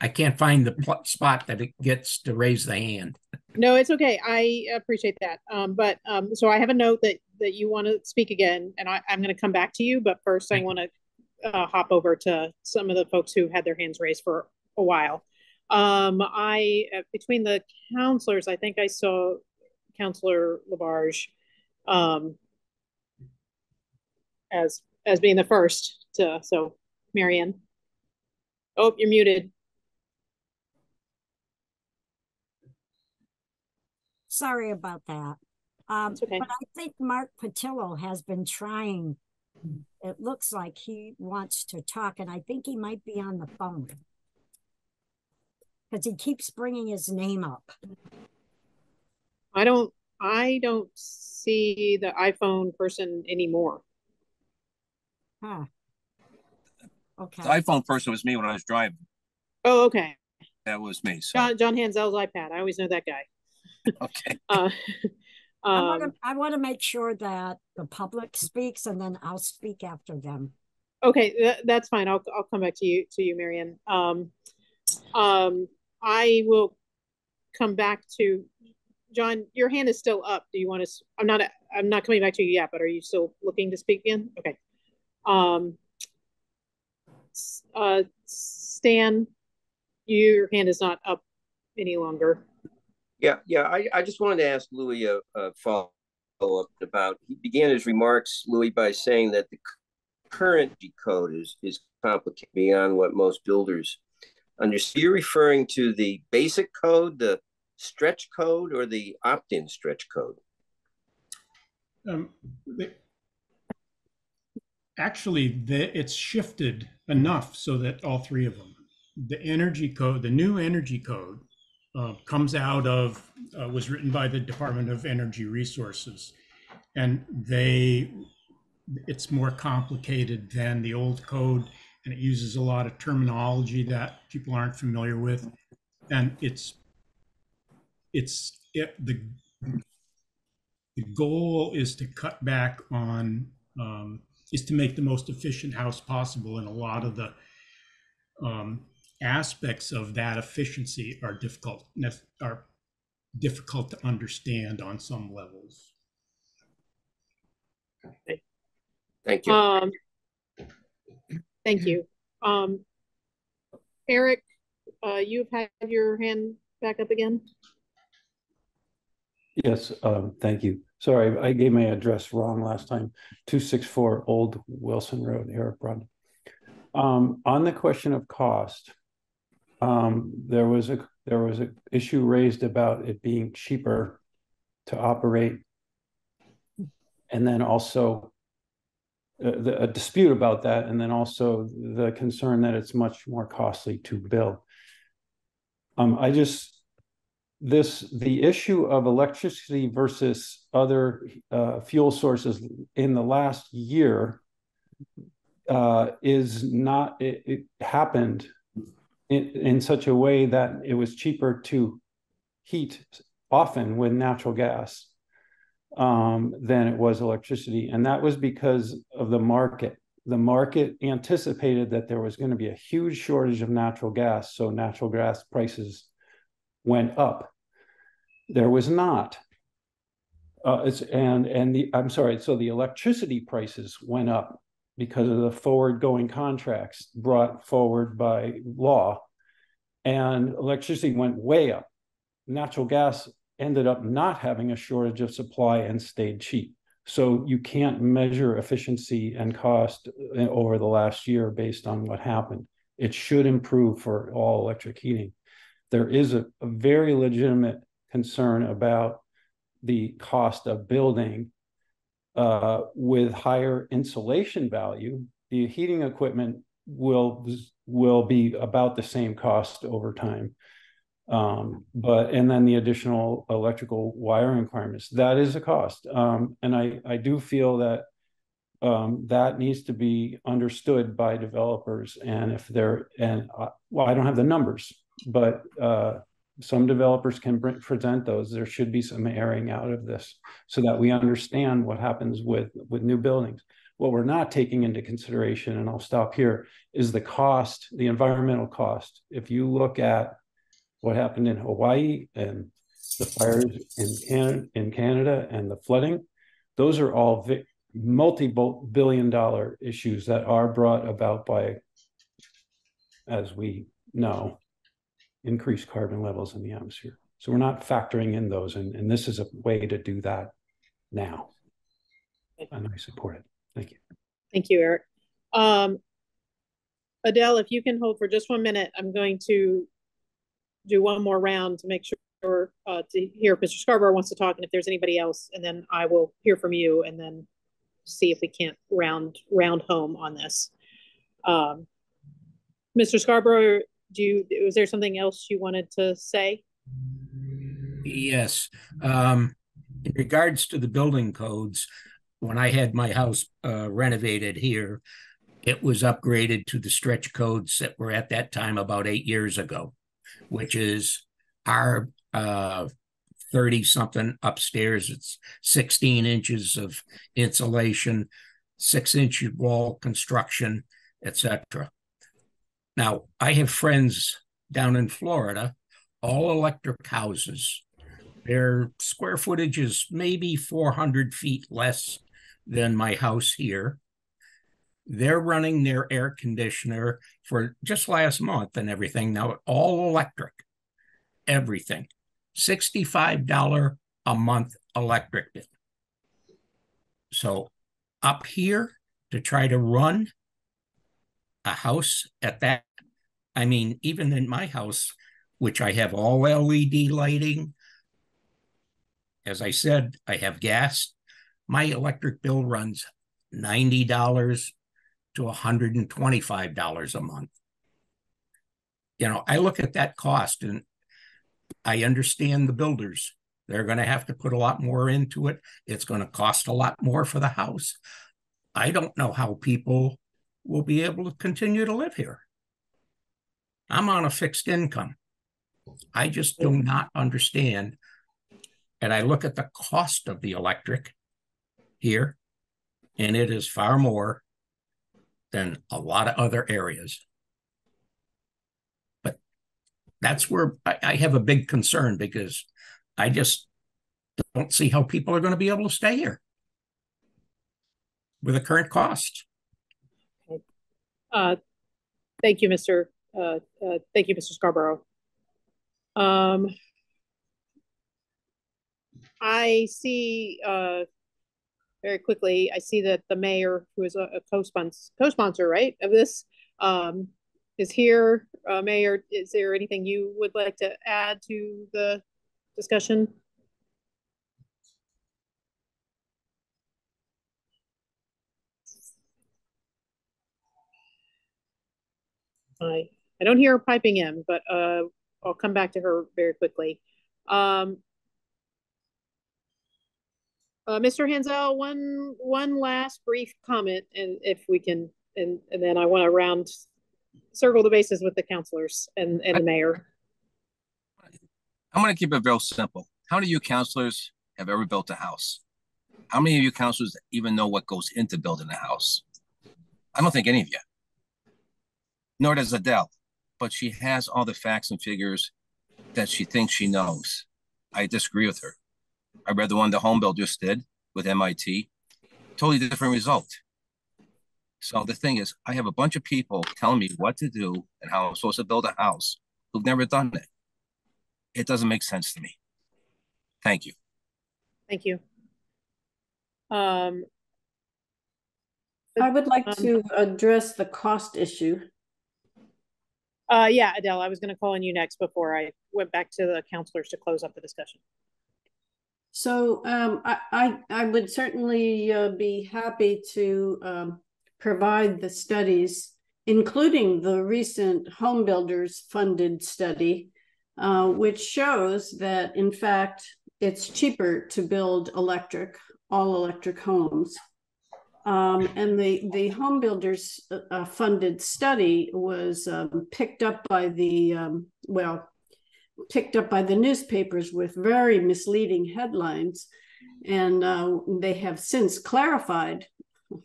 I can't find the spot that it gets to raise the hand. No, it's okay. I appreciate that. Um, but um, so I have a note that that you want to speak again, and I, am going to come back to you. But first, I want to uh, hop over to some of the folks who had their hands raised for a while. Um, I uh, between the councilors, I think I saw Councilor Labarge um, as as being the first to. So, Marianne. Oh, you're muted. Sorry about that. Um, okay. But I think Mark Patillo has been trying. It looks like he wants to talk, and I think he might be on the phone because he keeps bringing his name up. I don't. I don't see the iPhone person anymore. Huh. Okay. The iPhone person was me when I was driving. Oh, okay. That was me. So. John, John Hansel's iPad. I always know that guy. okay. Uh, I want to. I want to make sure that the public speaks, and then I'll speak after them. Okay, th that's fine. I'll I'll come back to you to you, Marion. Um, um, I will come back to John. Your hand is still up. Do you want to? I'm not. I'm not coming back to you yet. But are you still looking to speak again? Okay. Um. Uh, Stan, you, your hand is not up any longer. Yeah, yeah. I, I just wanted to ask Louis a, a follow up about. He began his remarks, Louis, by saying that the current decode is is complicated beyond what most builders understand. You're referring to the basic code, the stretch code, or the opt-in stretch code? Um, they, actually, the, it's shifted enough so that all three of them, the energy code, the new energy code uh, comes out of, uh, was written by the Department of Energy Resources. And they, it's more complicated than the old code and it uses a lot of terminology that people aren't familiar with. And it's, it's, it, the, the goal is to cut back on, um, is to make the most efficient house possible. And a lot of the um, aspects of that efficiency are difficult are difficult to understand on some levels. Thank you. Um, thank you. Um, Eric, uh, you've had your hand back up again. Yes, um, thank you. Sorry, I gave my address wrong last time. 264 Old Wilson Road, Eric Broad. Um, on the question of cost, um, there was a there was an issue raised about it being cheaper to operate, and then also uh, the, a dispute about that, and then also the concern that it's much more costly to build. Um, I just this the issue of electricity versus other uh, fuel sources in the last year uh, is not it, it happened in, in such a way that it was cheaper to heat often with natural gas um, than it was electricity. And that was because of the market. The market anticipated that there was going to be a huge shortage of natural gas. So natural gas prices went up. There was not. Uh, it's, and and the I'm sorry. So the electricity prices went up because of the forward going contracts brought forward by law. And electricity went way up. Natural gas ended up not having a shortage of supply and stayed cheap. So you can't measure efficiency and cost uh, over the last year based on what happened. It should improve for all electric heating. There is a, a very legitimate concern about the cost of building uh, with higher insulation value. The heating equipment will will be about the same cost over time. Um, but and then the additional electrical wiring requirements that is a cost. Um, and I I do feel that um, that needs to be understood by developers. And if they're and uh, well, I don't have the numbers, but uh, some developers can present those. There should be some airing out of this so that we understand what happens with with new buildings. What we're not taking into consideration, and I'll stop here, is the cost, the environmental cost. If you look at what happened in Hawaii and the fires in in Canada and the flooding, those are all multi-billion dollar issues that are brought about by, as we know, increased carbon levels in the atmosphere. So we're not factoring in those, and, and this is a way to do that now. And I support it. Thank you. Thank you, Eric. Um, Adele, if you can hold for just one minute, I'm going to do one more round to make sure uh, to hear if Mr. Scarborough wants to talk and if there's anybody else, and then I will hear from you and then see if we can't round round home on this. Um, Mr. Scarborough, do you, was there something else you wanted to say? Yes. Um, in regards to the building codes, when I had my house uh, renovated here, it was upgraded to the stretch codes that were at that time about eight years ago, which is our uh, 30 something upstairs. It's 16 inches of insulation, six inch wall construction, etc. Now, I have friends down in Florida, all electric houses. Their square footage is maybe 400 feet less than my house here. They're running their air conditioner for just last month and everything. Now, all electric, everything. $65 a month electric bill. So, up here to try to run a house at that, I mean, even in my house, which I have all LED lighting, as I said, I have gas my electric bill runs $90 to $125 a month. You know, I look at that cost and I understand the builders. They're going to have to put a lot more into it. It's going to cost a lot more for the house. I don't know how people will be able to continue to live here. I'm on a fixed income. I just do not understand. And I look at the cost of the electric here, and it is far more than a lot of other areas. But that's where I, I have a big concern because I just don't see how people are going to be able to stay here with the current cost. Uh, thank you, Mr. Uh, uh, thank you, Mr. Scarborough. Um, I see uh, very quickly, I see that the mayor, who is a, a co-sponsor, co-sponsor, right, of this, um, is here. Uh, mayor, is there anything you would like to add to the discussion? I I don't hear her piping in, but uh, I'll come back to her very quickly. Um, uh, Mr. Hansel, one one last brief comment, and if we can, and and then I want to round circle the bases with the councilors and and the mayor. I'm going to keep it real simple. How many of you councilors have ever built a house? How many of you councilors even know what goes into building a house? I don't think any of you. Nor does Adele, but she has all the facts and figures that she thinks she knows. I disagree with her. I read the one the home builders did with MIT. Totally different result. So the thing is, I have a bunch of people telling me what to do and how I'm supposed to build a house who've never done it. It doesn't make sense to me. Thank you. Thank you. Um, I would like Um, to address the cost issue. Uh, yeah, Adele, I was gonna call on you next before I went back to the councilors to close up the discussion. So um, I, I, I would certainly uh, be happy to um, provide the studies, including the recent home builders funded study, uh, which shows that in fact it's cheaper to build electric, all electric homes. Um, and the, the home builders uh, uh, funded study was um, picked up by the, um, well, picked up by the newspapers with very misleading headlines. And uh, they have since clarified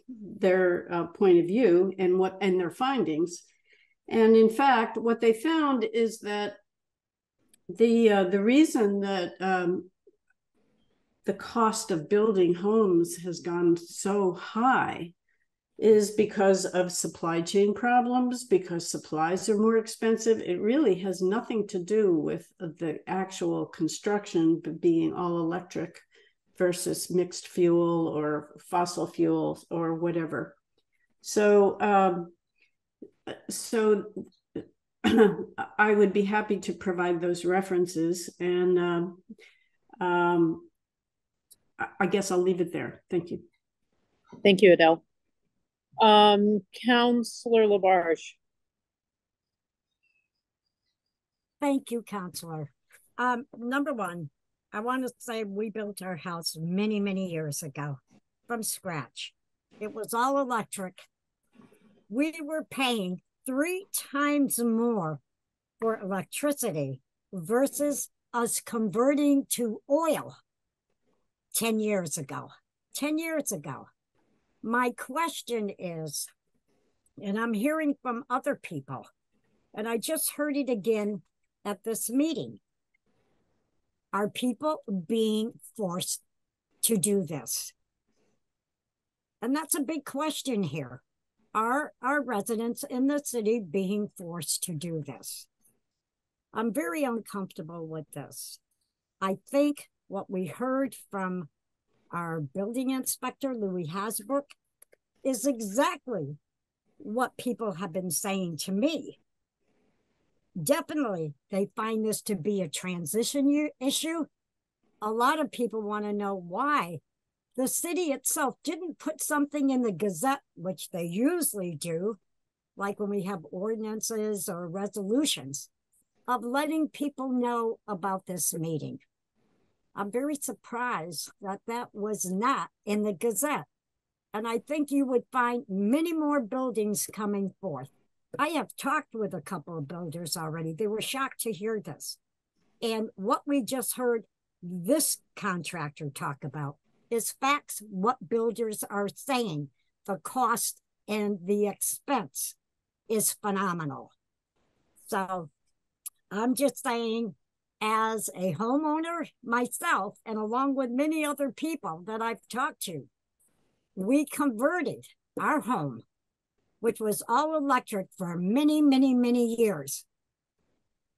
their uh, point of view and what and their findings. And in fact, what they found is that the uh, the reason that um, the cost of building homes has gone so high is because of supply chain problems, because supplies are more expensive. It really has nothing to do with the actual construction being all electric versus mixed fuel or fossil fuels or whatever. So, um, so I would be happy to provide those references, and um, um, I guess I'll leave it there. Thank you. Thank you, Adele. Um, Councilor Labarge. Thank you, Councilor. Um, number one, I want to say we built our house many, many years ago from scratch. It was all electric. We were paying three times more for electricity versus us converting to oil 10 years ago. 10 years ago. My question is, and I'm hearing from other people, and I just heard it again at this meeting. Are people being forced to do this? And that's a big question here. Are our residents in the city being forced to do this? I'm very uncomfortable with this. I think what we heard from our building inspector, Louis Hasbrouck, is exactly what people have been saying to me. Definitely, they find this to be a transition issue. A lot of people want to know why the city itself didn't put something in the Gazette, which they usually do, like when we have ordinances or resolutions, of letting people know about this meeting. I'm very surprised that that was not in the Gazette. And I think you would find many more buildings coming forth. I have talked with a couple of builders already. They were shocked to hear this. And what we just heard this contractor talk about is facts what builders are saying. The cost and the expense is phenomenal. So I'm just saying, as a homeowner myself, and along with many other people that I've talked to, we converted our home, which was all electric for many, many, many years.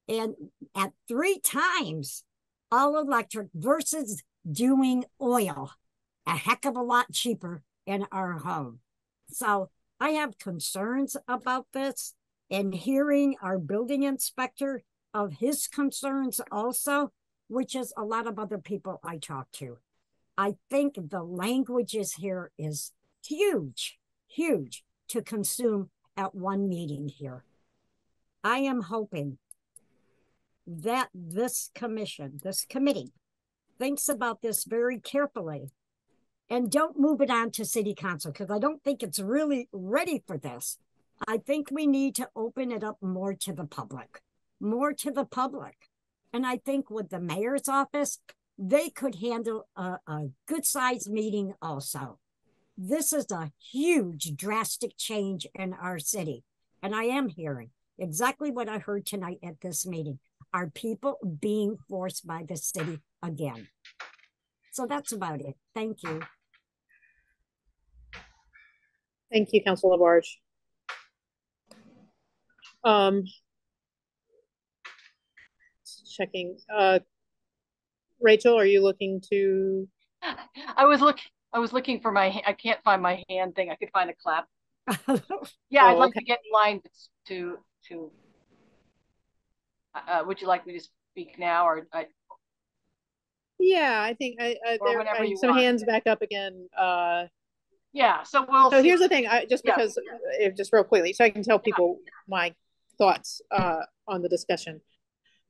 And at three times all electric versus doing oil, a heck of a lot cheaper in our home. So I have concerns about this and hearing our building inspector of his concerns also, which is a lot of other people I talk to. I think the languages here is huge, huge to consume at one meeting here. I am hoping that this commission, this committee, thinks about this very carefully and don't move it on to city council because I don't think it's really ready for this. I think we need to open it up more to the public, more to the public. And I think with the mayor's office, they could handle a, a good sized meeting also. This is a huge, drastic change in our city. And I am hearing exactly what I heard tonight at this meeting. Are people being forced by the city again? So that's about it. Thank you. Thank you, Council Labarge. Um, checking, uh, Rachel, are you looking to, I was look, I was looking for my, I can't find my hand thing. I could find a clap. Yeah, I'd Oh, like okay. to get in line to, to, uh, would you like me to speak now or I, yeah, I think I, I, Or there, I, some want. hands back up again, uh, yeah, so we'll. So see. here's the thing, I, just Yeah. because, if, just real quickly, so I can tell people my thoughts, uh, on the discussion.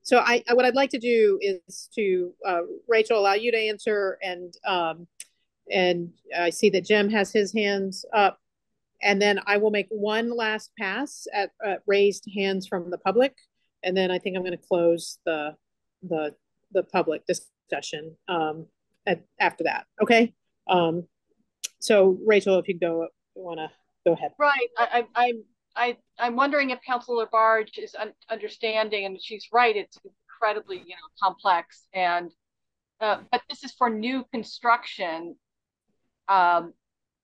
So I, I- what I'd like to do is to, uh, Rachel, allow you to answer and, um, and I see that Jim has his hands up. And then I will make one last pass at, uh, raised hands from the public. And then I think I'm gonna close the, the, the public discussion, um, at, after that, okay? Um, so Rachel, if you go, want to go ahead. Right, I, I, I'm, I, I'm wondering if Councilor Barge is un- understanding, and she's right, it's incredibly, you know, complex and, uh, but this is for new construction. Um,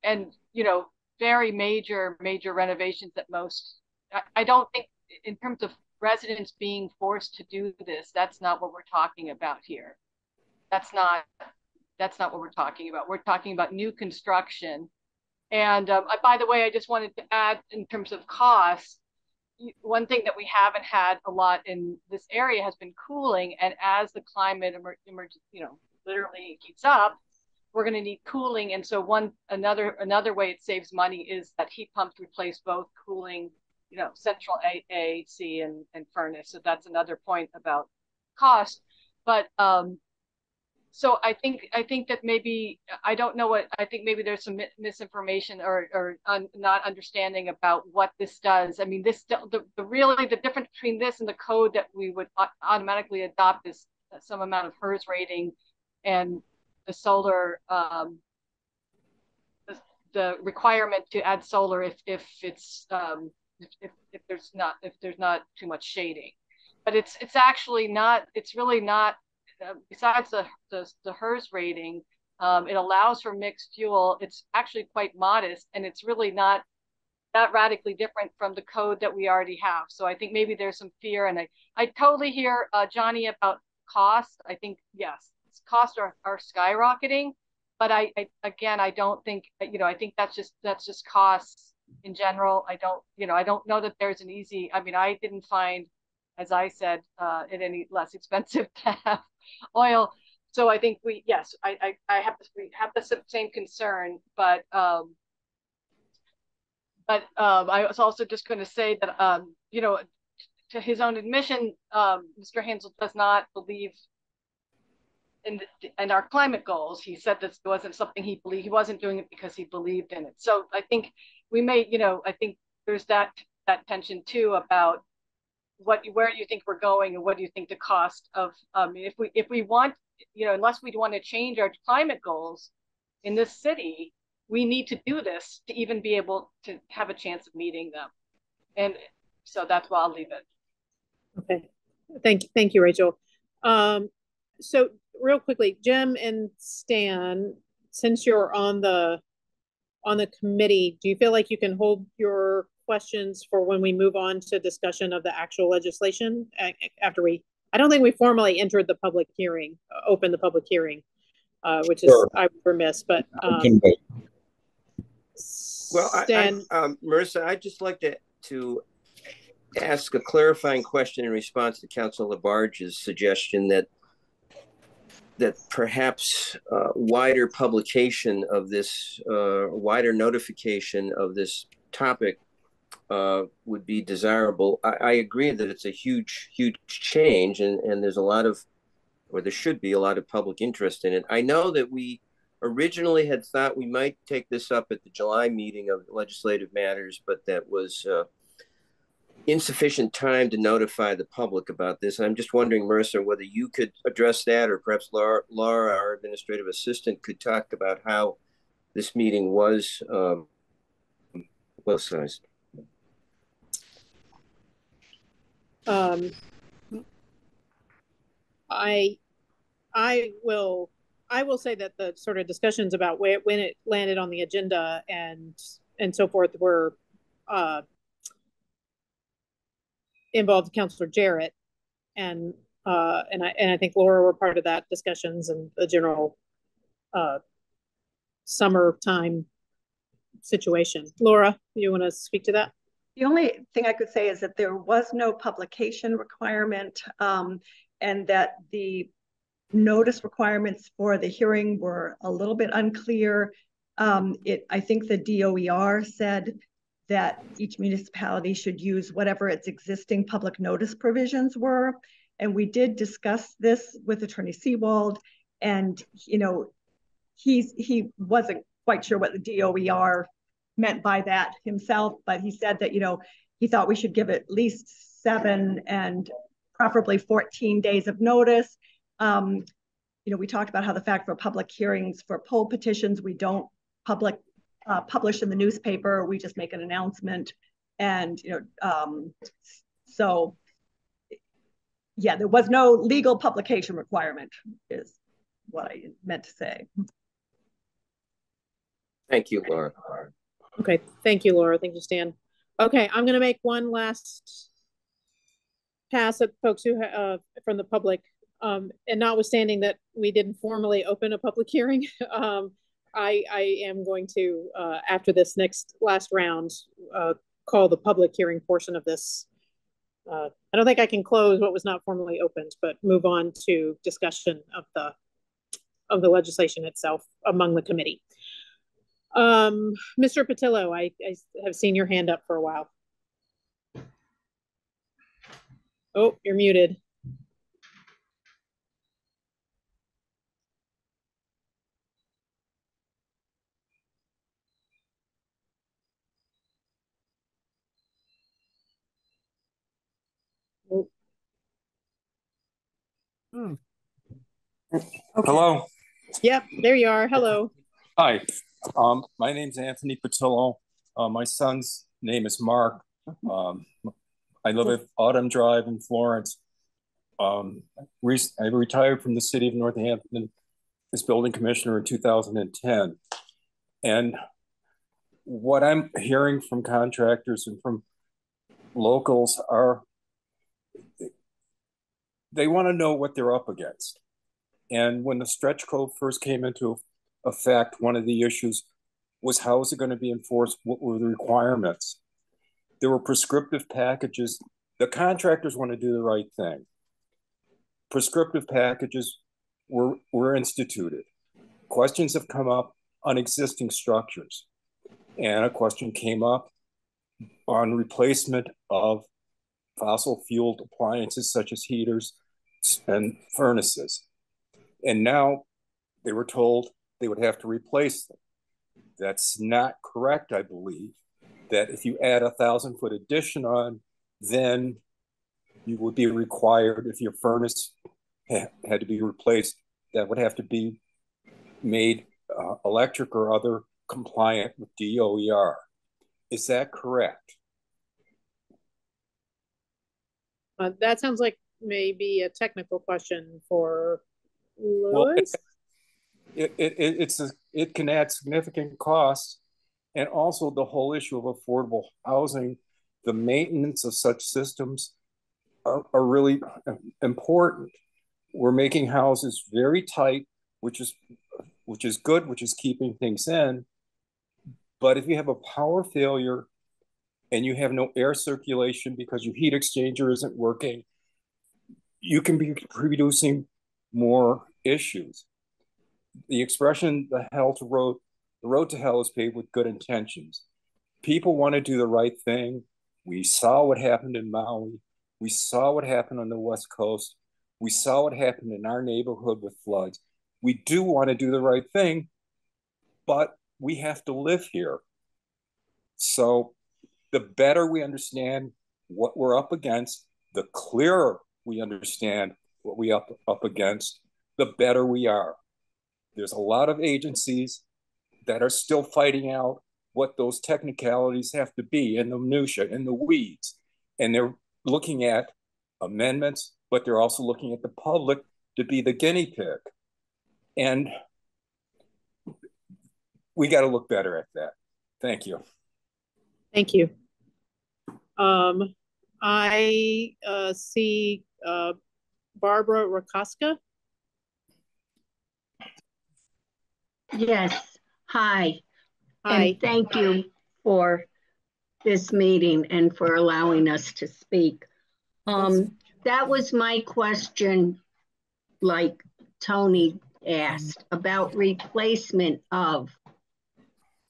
and, you know, very major, major renovations that most, I, I don't think in terms of residents being forced to do this, that's not what we're talking about here. That's not, that's not what we're talking about. We're talking about new construction. And um, I, by the way, I just wanted to add in terms of cost, one thing that we haven't had a lot in this area has been cooling. And as the climate emer- emerg, you know, literally heats up, we're going to need cooling. And so one another another way it saves money is that heat pumps replace both cooling, you know, central AC and, and furnace. So that's another point about cost. But um, so I think I think that maybe I don't know what I think maybe there's some misinformation or or un, not understanding about what this does. I mean, this the, the really the difference between this and the code that we would automatically adopt is some amount of HERS rating and the solar um, the, the requirement to add solar if if it's um, if, if, if there's not if there's not too much shading but it's it's actually not it's really not uh, besides the, the the HERS rating um, it allows for mixed fuel. It's actually quite modest and it's really not that radically different from the code that we already have. So I think maybe there's some fear and I I totally hear uh, Johnny about cost. I think yes costs are, are skyrocketing but I, I again I don't think you know I think that's just that's just costs in general. I don't you know I don't know that there's an easy I mean I didn't find as I said uh, it any less expensive to have oil so I think we yes I I, I have this, we have the same concern but um but um I was also just going to say that um you know to his own admission um Mr. Hansel does not believe in the, in our climate goals. He said this wasn't something he believed. He wasn't doing it because he believed in it. So I think we may, you know, I think there's that that tension too about what where you think we're going and what do you think the cost of um if we if we want you know unless we want to change our climate goals in this city we need to do this to even be able to have a chance of meeting them. And so that's why i'll leave it. Okay, thank you, thank you, Rachel. Um, so real quickly, Jim and Stan, since you're on the on the committee, do you feel like you can hold your questions for when we move on to discussion of the actual legislation after we? I don't think we formally entered the public hearing, uh, opened the public hearing, uh, which is Sure. I remiss, but um, wait. Well, I, Stan, I, um, Marissa, I'd just like to, to ask a clarifying question in response to Council Labarge's suggestion that that perhaps uh, wider publication of this, uh, wider notification of this topic uh, would be desirable. I, I agree that it's a huge, huge change, and, and there's a lot of, or there should be a lot of public interest in it. I know that we originally had thought we might take this up at the July meeting of legislative matters, but that was uh, insufficient time to notify the public about this. I'm just wondering, Marissa, whether you could address that, or perhaps Laura, Laura our administrative assistant, could talk about how this meeting was um, well sized. Um, I, I will, I will say that the sort of discussions about where, when it landed on the agenda and and so forth were uh, involved Councilor Jarrett and uh, and I and I think Laura were part of that discussions and the general uh, summertime situation. Laura, you want to speak to that? The only thing I could say is that there was no publication requirement um, and that the notice requirements for the hearing were a little bit unclear. Um, it, I think the DOER said that each municipality should use whatever its existing public notice provisions were. And we did discuss this with Attorney Seewald, and you know, he's he wasn't quite sure what the DOER meant by that himself, but he said that you know he thought we should give at least seven and preferably 14 days of notice. Um, you know, we talked about how the fact for public hearings for pole petitions, we don't public uh, publish in the newspaper. We just make an announcement, and you know, um, so yeah, there was no legal publication requirement, is what I meant to say. Thank you, Laura. Okay, thank you, Laura. Thank you, Stan. Okay, I'm going to make one last pass at folks who uh, from the public. Um, and notwithstanding that we didn't formally open a public hearing, um, I, I am going to, uh, after this next last round, uh, call the public hearing portion of this. Uh, I don't think I can close what was not formally opened, but move on to discussion of the of the legislation itself among the committee. Um, Mr. Patillo, I, I have seen your hand up for a while. Oh, you're muted. Hmm. Hello. Yep, there you are. Hello. Hi. Um, my name's Anthony Patillo. Uh, my son's name is Mark. Um, I live at Autumn Drive in Florence. Um, I retired from the city of Northampton as building commissioner in 2010. And what I'm hearing from contractors and from locals are they want to know what they're up against. And when the stretch code first came into effect, one of the issues was how is it going to be enforced? What were the requirements? There were prescriptive packages. The contractors want to do the right thing. Prescriptive packages were, were instituted. Questions have come up on existing structures. And a question came up on replacement of fossil fueled appliances such as heaters and furnaces. And now they were told they would have to replace them. That's not correct, I believe. That if you add a thousand foot addition on, then you would be required, if your furnace ha- had to be replaced, that would have to be made uh, electric or other compliant with DOER. Is that correct? Uh, that sounds like maybe a technical question for Louis. Well, it, it, it, it's a, it can add significant costs and also the whole issue of affordable housing. The maintenance of such systems are, are really important. We're making houses very tight which is which is good which is keeping things in. But if you have a power failure and you have no air circulation because your heat exchanger isn't working you can be producing more issues the expression the hell to road the road to hell is paved with good intentions. People want to do the right thing. We saw what happened in maui. We saw what happened on the west coast. We saw what happened in our neighborhood with floods. We do want to do the right thing but we have to live here. So the better we understand what we're up against the clearer we understand what we up up against the better we are there's a lot of agencies that are still fighting out what those technicalities have to be in the minutia, in the weeds. And they're looking at amendments, but they're also looking at the public to be the guinea pig. And we got to look better at that. Thank you. Thank you. Um, I uh, see uh, Barbara Rakoska. Yes, hi. Hi. And thank you for this meeting and for allowing us to speak. Um, that was my question, like Tony asked, about replacement of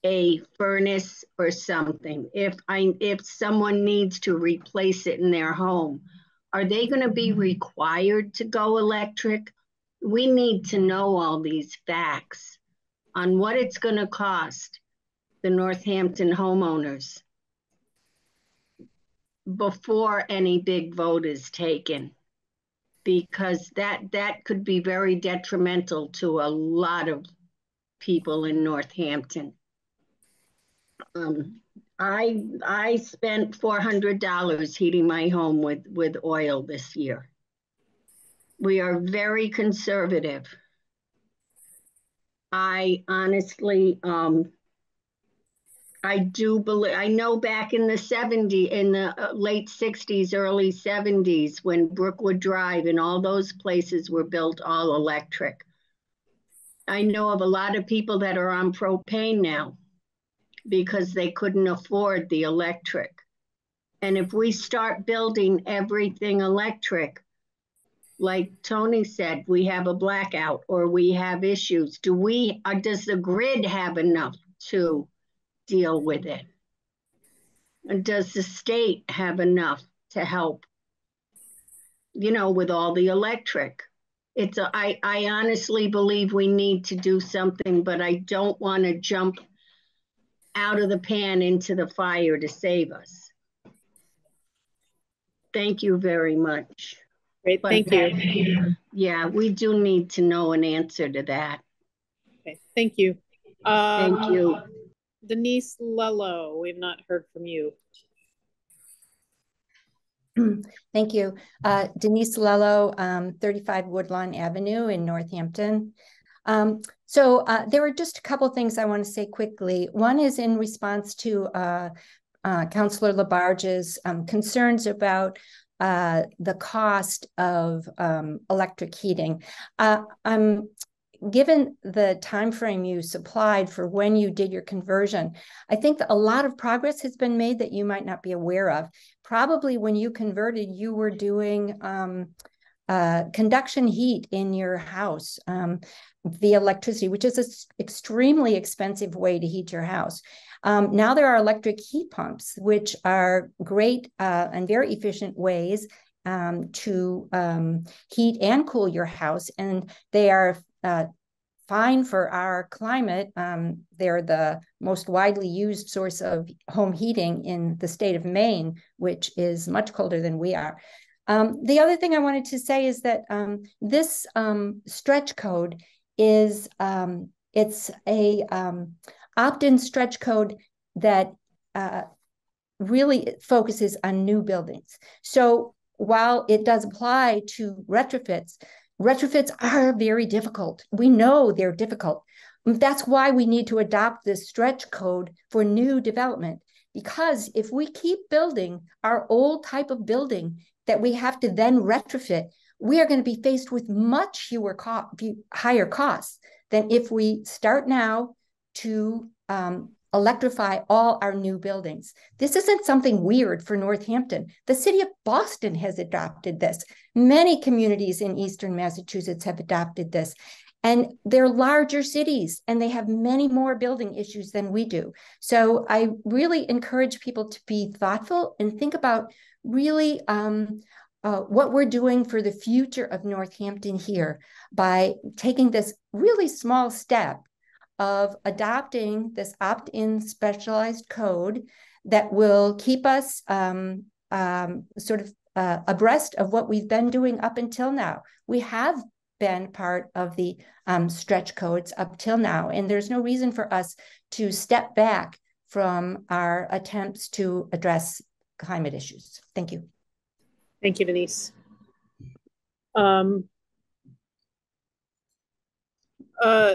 a furnace or something. If I if someone needs to replace it in their home, are they going to be required to go electric? We need to know all these facts on what it's going to cost the Northampton homeowners before any big vote is taken because that that could be very detrimental to a lot of people in Northampton. Um, I I spent four hundred dollars heating my home with with oil this year. We are very conservative. I honestly, um, I do believe, I know back in the 70s, in the uh, late 60s, early 70s, when Brookwood Drive and all those places were built all electric. I know of a lot of people that are on propane now because they couldn't afford the electric. And if we start building everything electric, like Tony said, we have a blackout or we have issues. Do we, or does the grid have enough to deal with it? And does the state have enough to help, you know, with all the electric? It's a, I, I honestly believe we need to do something, but I don't want to jump out of the pan into the fire to save us. Thank you very much. Great, But thank that- you. Yeah, we do need to know an answer to that. Okay, thank you. Um, Thank you. Denise Lello, we've not heard from you. Thank you. Uh, Denise Lello, um, 35 Woodlawn Avenue in Northampton. Um, so uh, there are just a couple things I want to say quickly. One is in response to uh, uh, Councillor LaBarge's um, concerns about uh, the cost of um, electric heating. Uh, I'm given the time frame you supplied for when you did your conversion, I think a lot of progress has been made that you might not be aware of. Probably when you converted, you were doing um, uh, conduction heat in your house um, via electricity, which is an extremely expensive way to heat your house. Um, now there are electric heat pumps, which are great uh, and very efficient ways um, to um, heat and cool your house, and they are uh, fine for our climate. Um, they're the most widely used source of home heating in the state of Maine, which is much colder than we are. Um, the other thing I wanted to say is that um, this stretch code is it's a um, opt-in stretch code that uh, really focuses on new buildings. So while it does apply to retrofits, retrofits are very difficult. We know they're difficult. That's why we need to adopt this stretch code for new development. Because if we keep building our old type of building that we have to then retrofit, we are going to be faced with much fewer co- higher costs than if we start now to um, electrify all our new buildings. This isn't something weird for Northampton. The city of Boston has adopted this. Many communities in Eastern Massachusetts have adopted this. And they're larger cities and they have many more building issues than we do. So I really encourage people to be thoughtful and think about really um, uh, what we're doing for the future of Northampton here by taking this really small step of adopting this opt-in specialized code that will keep us um, um, sort of uh, abreast of what we've been doing up until now. We have been part of the um, stretch codes up till now, and there's no reason for us to step back from our attempts to address climate issues. Thank you. Thank you, Denise. Um, uh,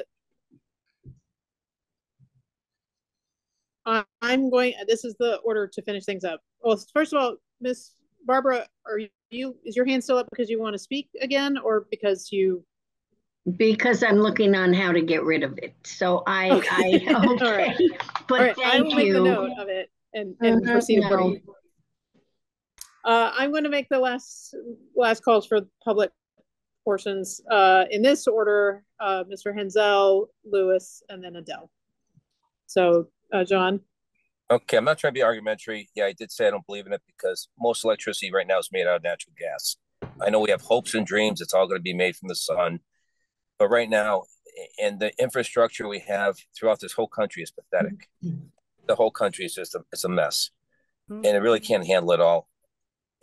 I'm going, this is the order to finish things up. Well, first of all, Miss Barbara, are you, is your hand still up because you want to speak again or because you? Because I'm looking on how to get rid of it. So I, Okay. I, All okay, right. but All right, I will thank make you. note of it and, and Mhm, proceed no. Uh, I'm going to make the last, last calls for public portions, uh, in this order, uh, Mr. Hansel, Louis, and then Adele. So, uh, John, Okay, I'm not trying to be argumentary. Yeah, I did say I don't believe in it because most electricity right now is made out of natural gas. I know we have hopes and dreams. It's all going to be made from the sun. But right now, and the infrastructure we have throughout this whole country is pathetic. The whole country is just a, it's a mess. And it really can't handle it all.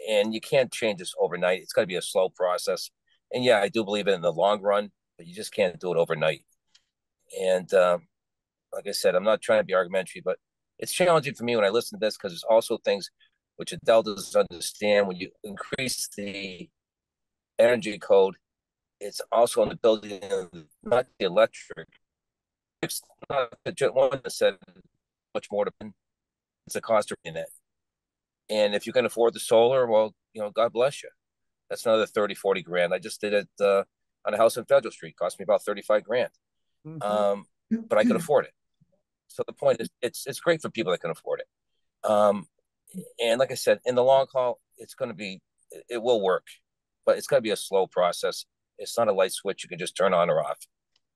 And you can't change this overnight. It's got to be a slow process. And yeah, I do believe it in the long run, but you just can't do it overnight. And um, like I said, I'm not trying to be argumentary, but it's challenging for me when I listen to this because there's also things which Adele doesn't understand. When you increase the energy code, it's also on the building, not the electric. It's not the one that said much more to it's a cost of in it. And if you can afford the solar, well, you know, God bless you. That's another 30, 40 grand. I just did it uh, on a house in Federal Street, cost me about 35 grand. Um, but I could afford it. So the point is, it's it's great for people that can afford it. Um, and like I said, in the long haul, it's going to be, it will work, but it's going to be a slow process. It's not a light switch you can just turn on or off.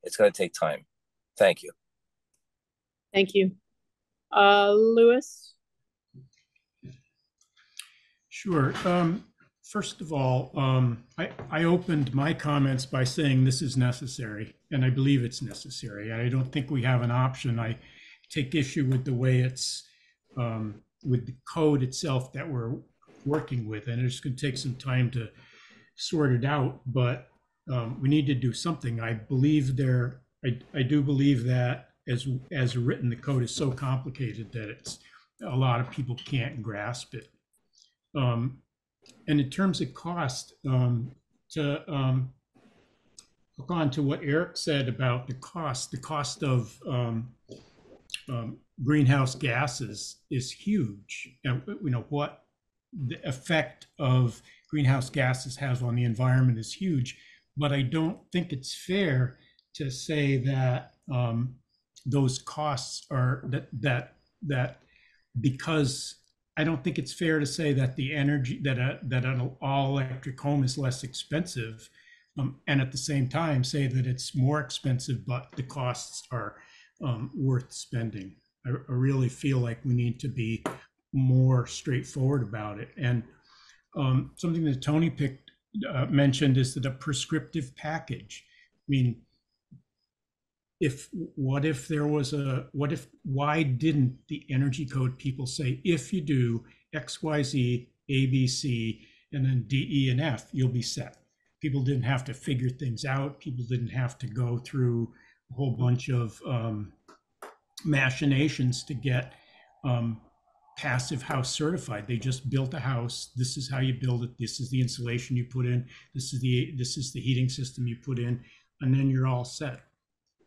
It's going to take time. Thank you. thank you. Uh, Louis, Sure. Um, first of all, um, I, I opened my comments by saying this is necessary, and I believe it's necessary. I don't think we have an option. I take issue with the way it's um, with the code itself that we're working with, and it's going to take some time to sort it out. But um, we need to do something. I believe there. I, I do believe that as as written, the code is so complicated that it's a lot of people can't grasp it. Um, and in terms of cost, um, to um, hook on to what Eric said about the cost, the cost of um, um, greenhouse gases is huge. And you know what the effect of greenhouse gases has on the environment is huge. But I don't think it's fair to say that um, those costs are that that that because I don't think it's fair to say that the energy that a that an all electric home is less expensive, um, and at the same time say that it's more expensive, but the costs are um, worth spending. I, I really feel like we need to be more straightforward about it. And um, something that Tony picked uh, mentioned is that a prescriptive package. I mean, if what if there was a what if why didn't the energy code people say if you do x y z a b c and then d e and f you'll be set. People didn't have to figure things out. People didn't have to go through a whole bunch of um, machinations to get um, passive house certified. They just built a house. This is how you build it. This is the insulation you put in. This is the this is the heating system you put in. And then you're all set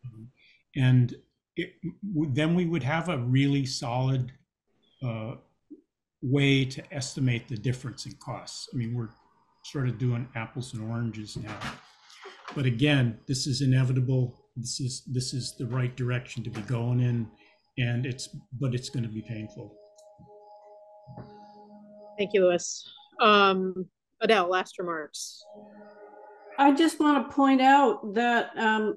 um, and it, then we would have a really solid uh, way to estimate the difference in costs. I mean, we're sort of doing apples and oranges now. But again, this is inevitable. This is this is the right direction to be going in, and it's but it's going to be painful. thank you, Louis. Um, Adele, last remarks. I just want to point out that um,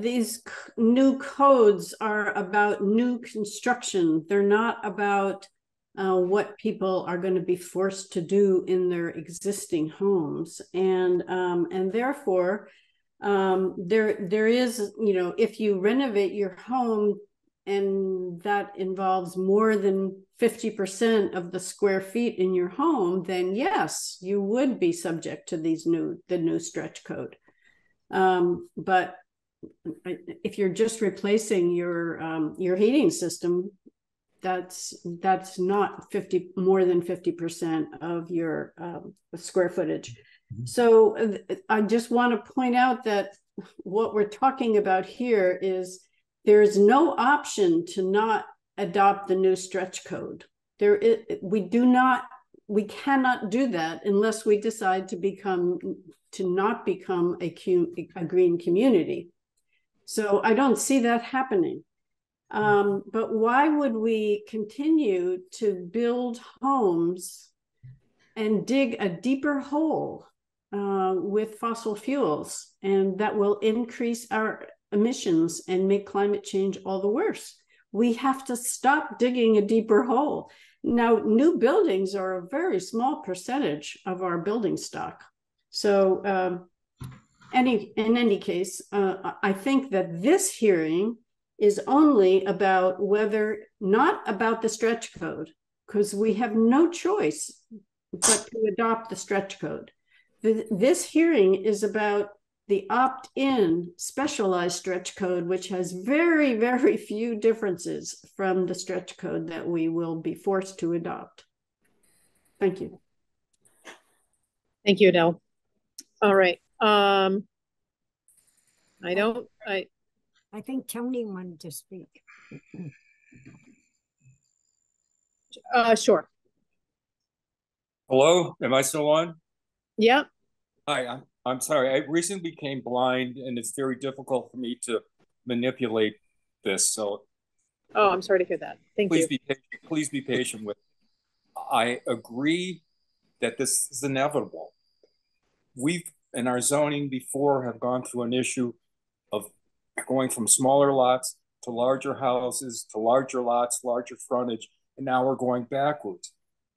these c- new codes are about new construction. They're not about uh, what people are going to be forced to do in their existing homes, and um, and therefore, um, there there is you know if you renovate your home and that involves more than 50% of the square feet in your home then yes you would be subject to these new the new stretch code um, but if you're just replacing your um, your heating system that's that's not 50 more than 50% of your um, square footage so uh, i just want to point out that what we're talking about here is there is no option to not adopt the new stretch code. There, is, we do not, we cannot do that unless we decide to become, to not become a, a green community. So I don't see that happening. Um, but why would we continue to build homes and dig a deeper hole uh, with fossil fuels? And that will increase our emissions and make climate change all the worse. We have to stop digging a deeper hole. Now, new buildings are a very small percentage of our building stock. So, um, any in any case, uh, I think that this hearing is only about whether not about the stretch code, because we have no choice but to adopt the stretch code. The, this hearing is about the opt-in specialized stretch code, which has very, very few differences from the stretch code that we will be forced to adopt. Thank you. Thank you, Adele. All right. Um, I don't, I. I think Tony wanted to speak. uh, sure. Hello, am I still on? Yep. Hi, I'm, I'm sorry. I recently became blind and it's very difficult for me to manipulate this. So Oh, I'm sorry to hear that. Thank please you. Be patient, please be patient with me. I agree that this is inevitable. We've in our zoning before have gone through an issue of going from smaller lots to larger houses to larger lots, larger frontage, and now we're going backwards.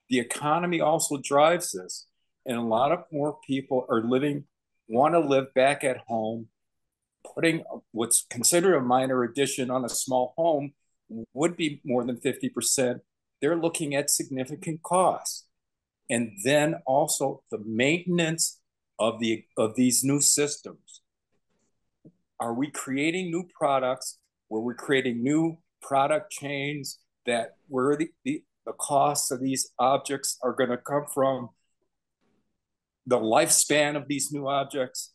The economy also drives this, and a lot of more people are living, want to live back at home. Putting what's considered a minor addition on a small home would be more than 50%. They're looking at significant costs. And then also the maintenance of the of these new systems. Are we creating new products? Where we're creating new product chains that where the, the, the costs of these objects are going to come from the lifespan of these new objects?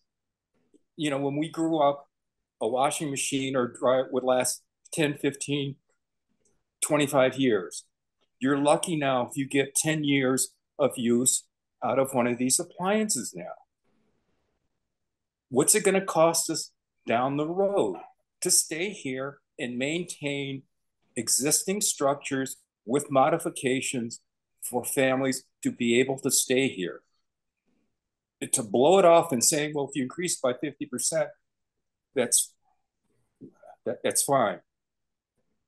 You know when we grew up a washing machine or dryer would last 10 15 25 years. You're lucky now if you get 10 years of use out of one of these appliances now what's it going to cost us down the road to stay here and maintain existing structures with modifications for families to be able to stay here. To blow it off and saying, well, if you increase by 50%, that's that, that's fine.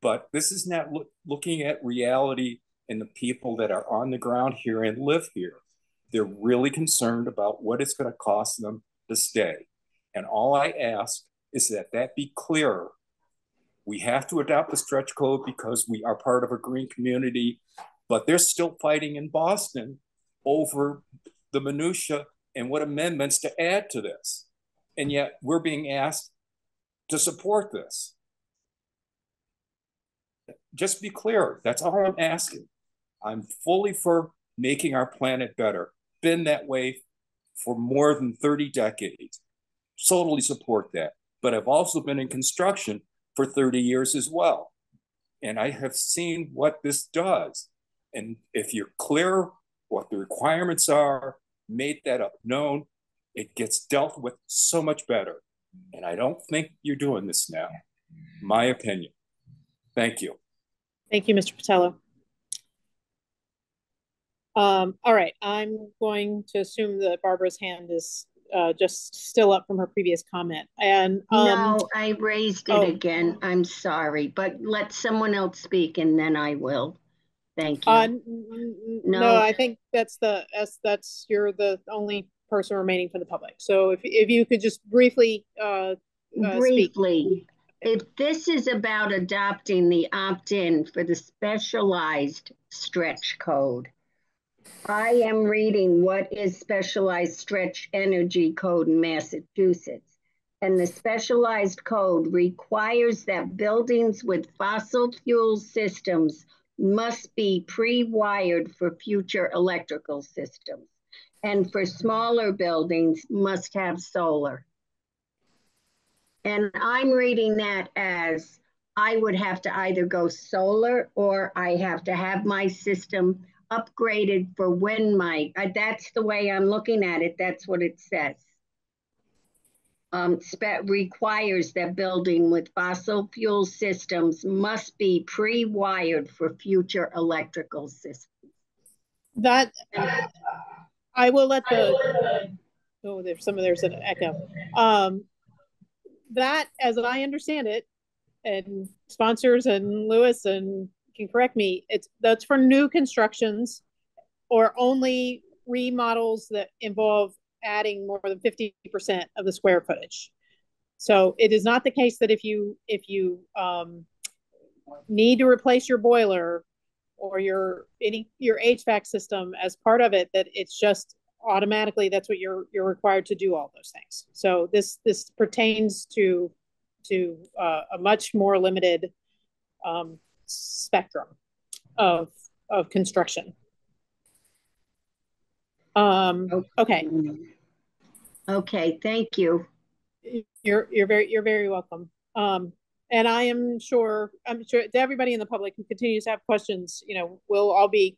But this is not lo looking at reality and the people that are on the ground here and live here. They're really concerned about what it's going to cost them to stay. And all I ask is that that be clearer. We have to adopt the stretch code because we are part of a green community, but they're still fighting in Boston over the minutia and what amendments to add to this. And yet we're being asked to support this. Just be clear. That's all I'm asking. I'm fully for making our planet better. Been that way for more than 30 decades totally support that. But I've also been in construction for 30 years as well. And I have seen what this does. And if you're clear what the requirements are, made that up known, it gets dealt with so much better. And I don't think you're doing this now. My opinion. Thank you. Thank you, Mr. Patello. Um, all right, I'm going to assume that Barbara's hand is uh, just still up from her previous comment. And um, no, I raised it oh. again. I'm sorry, but let someone else speak, and then I will. Thank you. Uh, no. no, I think that's the that's that's you're the only person remaining for the public. So if if you could just briefly uh, uh briefly. If this is about adopting the opt-in for the specialized stretch code, I am reading what is specialized stretch energy code in Massachusetts. And the specialized code requires that buildings with fossil fuel systems must be pre-wired for future electrical systems. And for smaller buildings must have solar. And I'm reading that as I would have to either go solar or I have to have my system upgraded for when my, uh, that's the way I'm looking at it. That's what it says. Um, requires that building with fossil fuel systems must be pre-wired for future electrical systems. That I will let the oh there's some of there's an echo. Um that as I understand it, and sponsors and Lewis and can correct me, it's that's for new constructions or only remodels that involve adding more than 50% of the square footage. So it is not the case that if you if you um, need to replace your boiler or your any your HVAC system as part of it, that it's just automatically that's what you're you're required to do all those things. So this this pertains to to uh, a much more limited um, spectrum of of construction. Um, okay. Okay, thank you. You're you're very you're very welcome. Um, and I am sure I'm sure to everybody in the public who continues to have questions, you know, we'll all be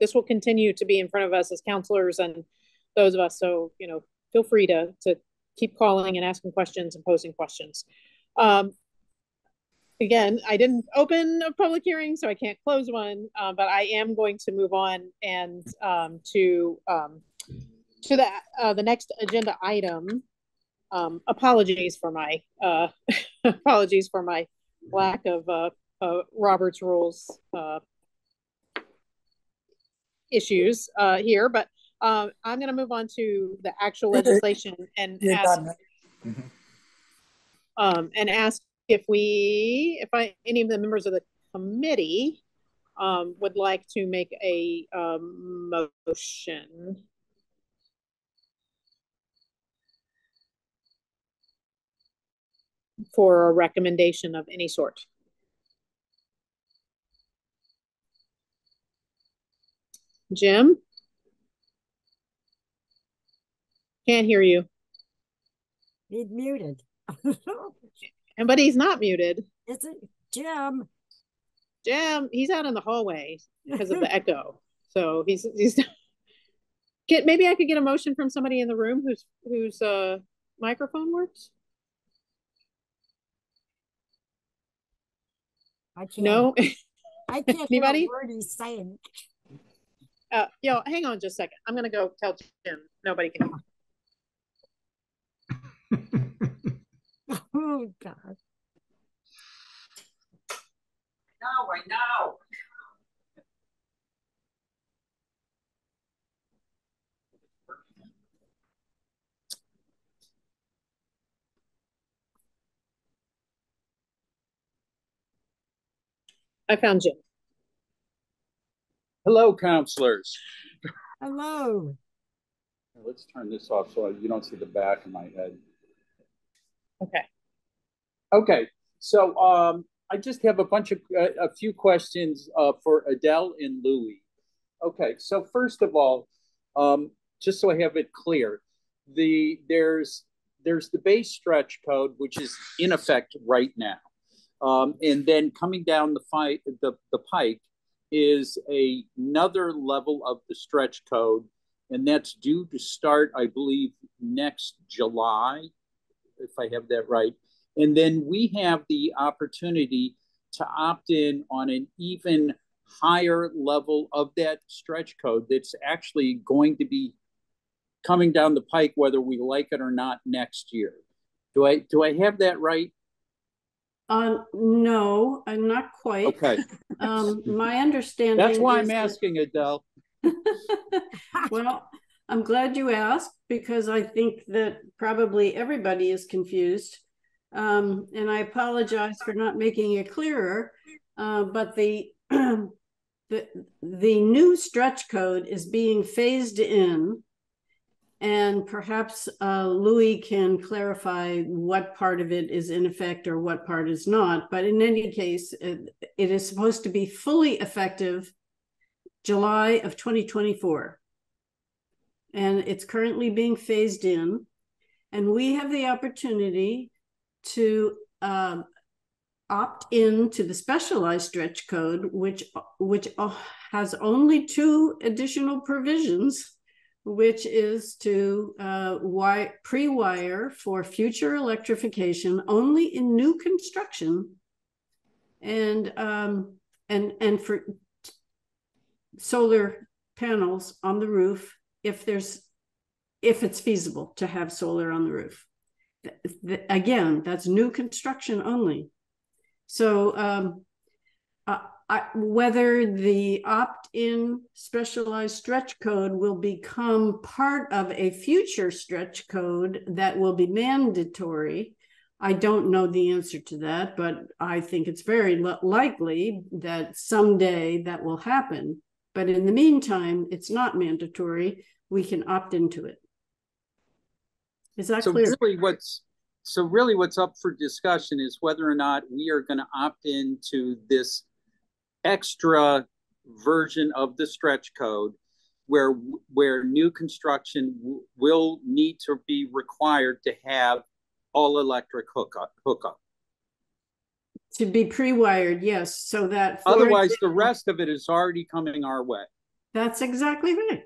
this will continue to be in front of us as councilors and those of us. So, you know, feel free to to keep calling and asking questions and posing questions. Um, again, I didn't open a public hearing, so I can't close one, uh, but I am going to move on and um, to um, to the uh, the next agenda item. Um, apologies for my uh, apologies for my lack of uh, uh, Robert's rules uh, issues uh, here, but uh, I'm going to move on to the actual legislation and ask, um, and ask if we, if I, any of the members of the committee um, would like to make a um, motion. for a recommendation of any sort. Jim? Can't hear you. He's muted. and but he's not muted. Is it Jim? Jim, he's out in the hallway because of the echo. So he's he's get maybe I could get a motion from somebody in the room whose whose uh microphone works. I can't. No. I can't Anybody? hear a word he's saying. Uh, yo, hang on just a second. I'm gonna go tell Jim. Nobody can. Oh God. Now, right now. I found Jim. Hello, councilors. Hello. Let's turn this off so you don't see the back of my head. Okay. Okay. So um, I just have a bunch of uh, a few questions uh, for Adele and Louie. Okay. So first of all, um, just so I have it clear, the there's there's the base stretch code which is in effect right now, um, and then coming down the fight the the pike is a, another level of the stretch code, and that's due to start, I believe, next July, if I have that right. And then we have the opportunity to opt in on an even higher level of that stretch code that's actually going to be coming down the pike, whether we like it or not next year. Do I do I have that right? Uh, no, I'm not quite. Okay. Um, my understanding. That's why I'm that- asking Adele. Well, I'm glad you asked because I think that probably everybody is confused. Um, and I apologize for not making it clearer. Uh, but the, the the new stretch code is being phased in, and perhaps uh, Louis can clarify what part of it is in effect or what part is not. But in any case, it, it is supposed to be fully effective July of 2024 and it's currently being phased in. And we have the opportunity to um, opt in to the specialized stretch code, which which uh, has only two additional provisions, which is to uh, wire, pre-wire for future electrification only in new construction, and um, and and for solar panels on the roof if there's if it's feasible to have solar on the roof. Again, that's new construction only. So um, uh, I, whether the opt-in specialized stretch code will become part of a future stretch code that will be mandatory, I don't know the answer to that, but I think it's very likely that someday that will happen. But in the meantime, it's not mandatory. We can opt into it. Is that so clear? really what's so really what's up for discussion is whether or not we are going to opt into this extra version of the stretch code where where new construction will need to be required to have all electric hookup hookup. To be pre-wired yes. So that otherwise the rest of it is already coming our way. That's exactly right.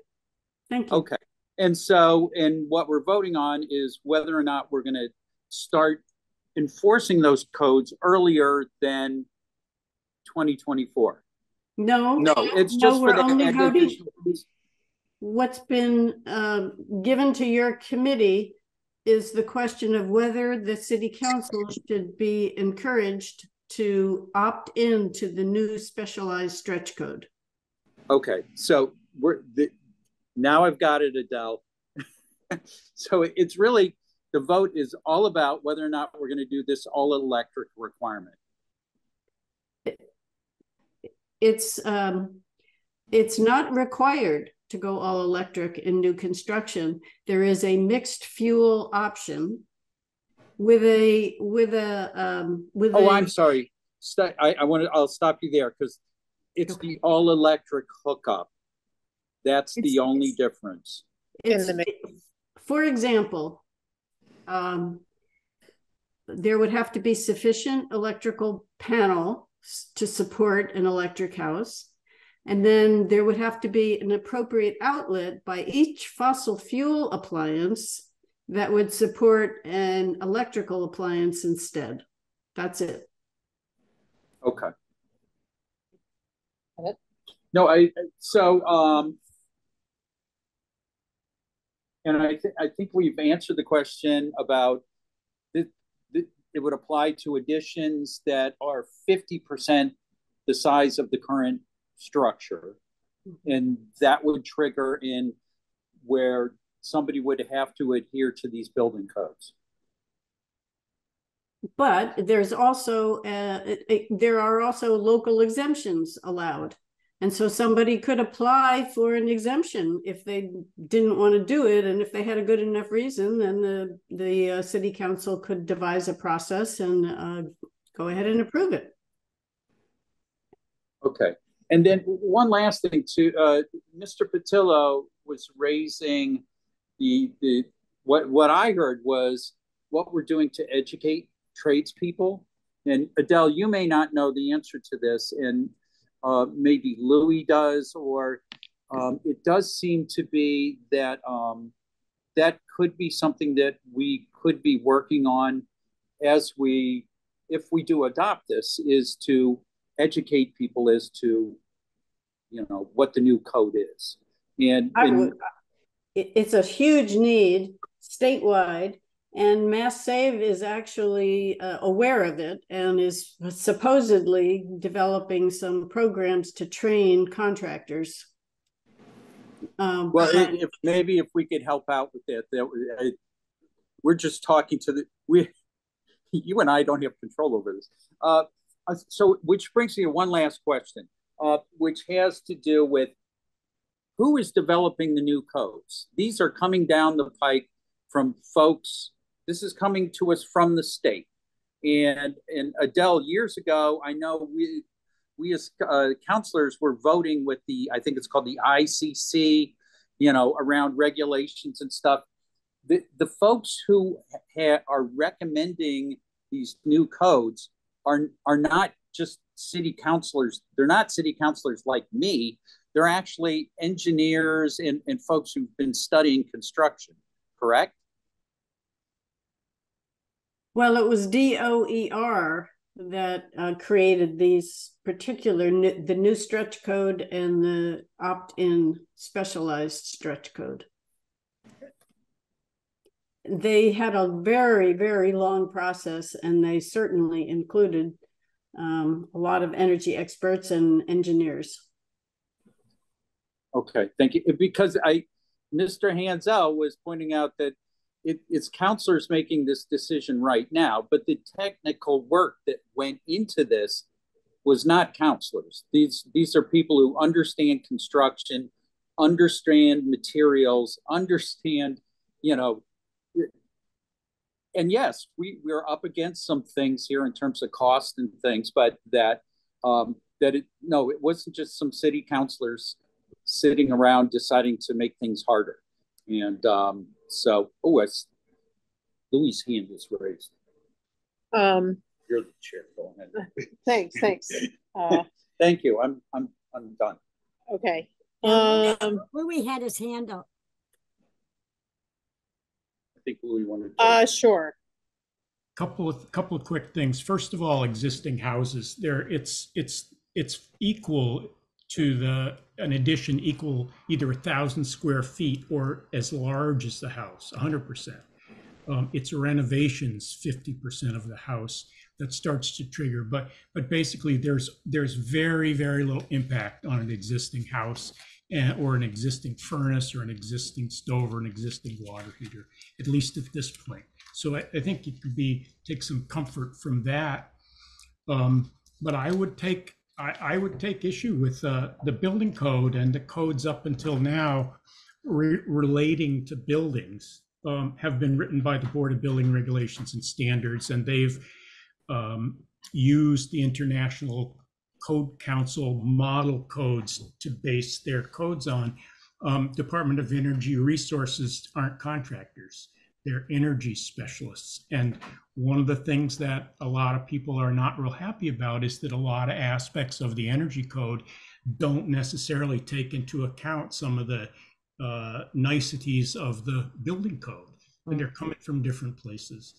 Thank you. Okay and so, and what we're voting on is whether or not we're going to start enforcing those codes earlier than 2024. No, no, it's just no, for the only voting. What's been uh, given to your committee is the question of whether the city council should be encouraged to opt in to the new specialized stretch code. Okay, so we're the, now I've got it, Adele. so it's really the vote is all about whether or not we're going to do this all electric requirement. It's um, it's not required to go all electric in new construction. There is a mixed fuel option with a with a um, with. Oh, i I'm sorry. I I want to. I'll stop you there because it's okay. the all electric hookup. That's it's, the only difference. It's, for example, um, there would have to be sufficient electrical panel to support an electric house. And then there would have to be an appropriate outlet by each fossil fuel appliance that would support an electrical appliance instead. That's it. Okay. No, I so um and I, th- I think we've answered the question about it, it would apply to additions that are 50% the size of the current structure. Mm-hmm. And that would trigger in where somebody would have to adhere to these building codes. But there's also, uh, it, there are also local exemptions allowed. And so somebody could apply for an exemption if they didn't want to do it, and if they had a good enough reason, then the the uh, city council could devise a process and uh, go ahead and approve it. Okay, and then one last thing too, uh, Mr. Patillo was raising the the what what I heard was what we're doing to educate tradespeople. And Adele, you may not know the answer to this, and uh, maybe Louis does, or um, it does seem to be that um, that could be something that we could be working on as we, if we do adopt this, is to educate people as to, you know, what the new code is. And, and would, it's a huge need statewide and Mass Save is actually uh, aware of it and is supposedly developing some programs to train contractors. Um, well, if, maybe if we could help out with that, that uh, we're just talking to the we. You and I don't have control over this. Uh, uh, so, which brings me to one last question, uh, which has to do with who is developing the new codes. These are coming down the pike from folks this is coming to us from the state. And and Adele, years ago, I know we we as uh, councilors were voting with the I think it's called the ICC, you know, around regulations and stuff. The the folks who ha- are recommending these new codes are are not just city councilors. They're not city councilors like me. They're actually engineers and, and folks who've been studying construction, correct? Well, it was DOER that uh, created these particular new, the new stretch code and the opt-in specialized stretch code. They had a very very long process, and they certainly included um, a lot of energy experts and engineers. Okay, thank you. Because I, Mr. Hansel was pointing out that it, it's councilors making this decision right now, but the technical work that went into this was not councilors. These these are people who understand construction, understand materials, understand, you know, and yes, we we're up against some things here in terms of cost and things, but that um, that it no, it wasn't just some city councilors sitting around deciding to make things harder. And um, so, oh, it's Louis' hand is raised. Um, You're the chair. Go ahead. thanks, thanks. Uh, Thank you. I'm I'm I'm done. okay. Um, Louis had his hand up. I think Louis wanted. To... Uh, sure. Couple of couple of quick things. First of all, existing houses. There, it's it's it's equal to the an addition equal either a thousand square feet or as large as the house, hundred percent. Um, it's renovations, fifty percent of the house that starts to trigger. But but basically, there's there's very very little impact on an existing house and, or an existing furnace or an existing stove or an existing water heater, at least at this point. So I, I think it could be take some comfort from that. Um, but I would take I, I would take issue with uh, the building code and the codes up until now re- relating to buildings um, have been written by the Board of Building Regulations and Standards, and they've um, used the International Code Council model codes to base their codes on. Um, Department of Energy Resources aren't contractors they're energy specialists. And one of the things that a lot of people are not real happy about is that a lot of aspects of the energy code don't necessarily take into account some of the uh, niceties of the building code. And they're coming from different places.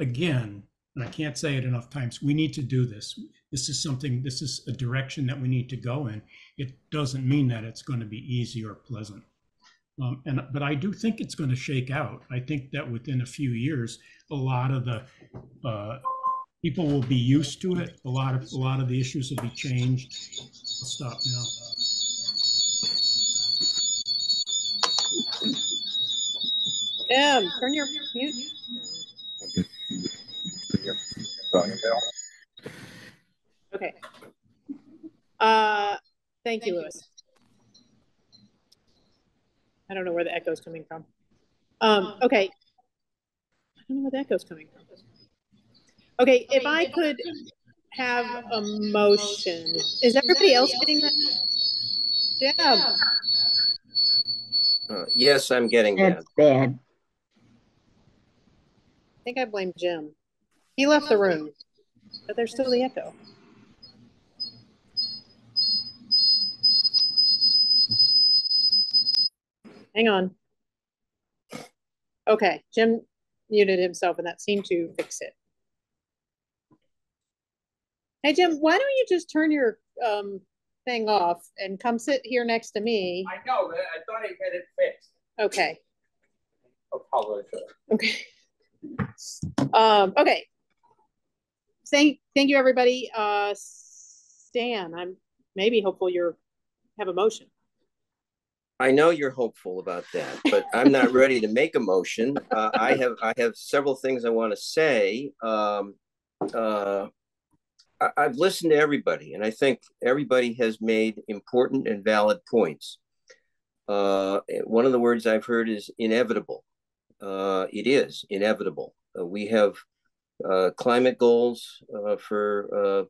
Again, and I can't say it enough times, we need to do this. This is something, this is a direction that we need to go in. It doesn't mean that it's going to be easy or pleasant. Um, and but I do think it's going to shake out. I think that within a few years, a lot of the uh, people will be used to it. A lot of a lot of the issues will be changed. I'll stop now. Em, turn your mute. Okay. Uh, thank you, Louis. I don't know where the echo is coming from. Um, okay. I don't know where the echo is coming from. Okay, if I could have a motion. Is everybody else getting that? Deb. Uh, yes, I'm getting That's that. bad. I think I blame Jim. He left the room, but there's still the echo. Hang on. Okay, Jim muted himself and that seemed to fix it. Hey, Jim, why don't you just turn your um, thing off and come sit here next to me? I know, but I thought I had it fixed. Okay. Apologize. Okay. Um, okay. Thank, thank you, everybody. Uh, Stan, I'm maybe hopeful you're have a motion. I know you're hopeful about that, but I'm not ready to make a motion. Uh, I have I have several things I want to say. Um, uh, I, I've listened to everybody, and I think everybody has made important and valid points. Uh, one of the words I've heard is inevitable. Uh, it is inevitable. Uh, we have uh, climate goals uh, for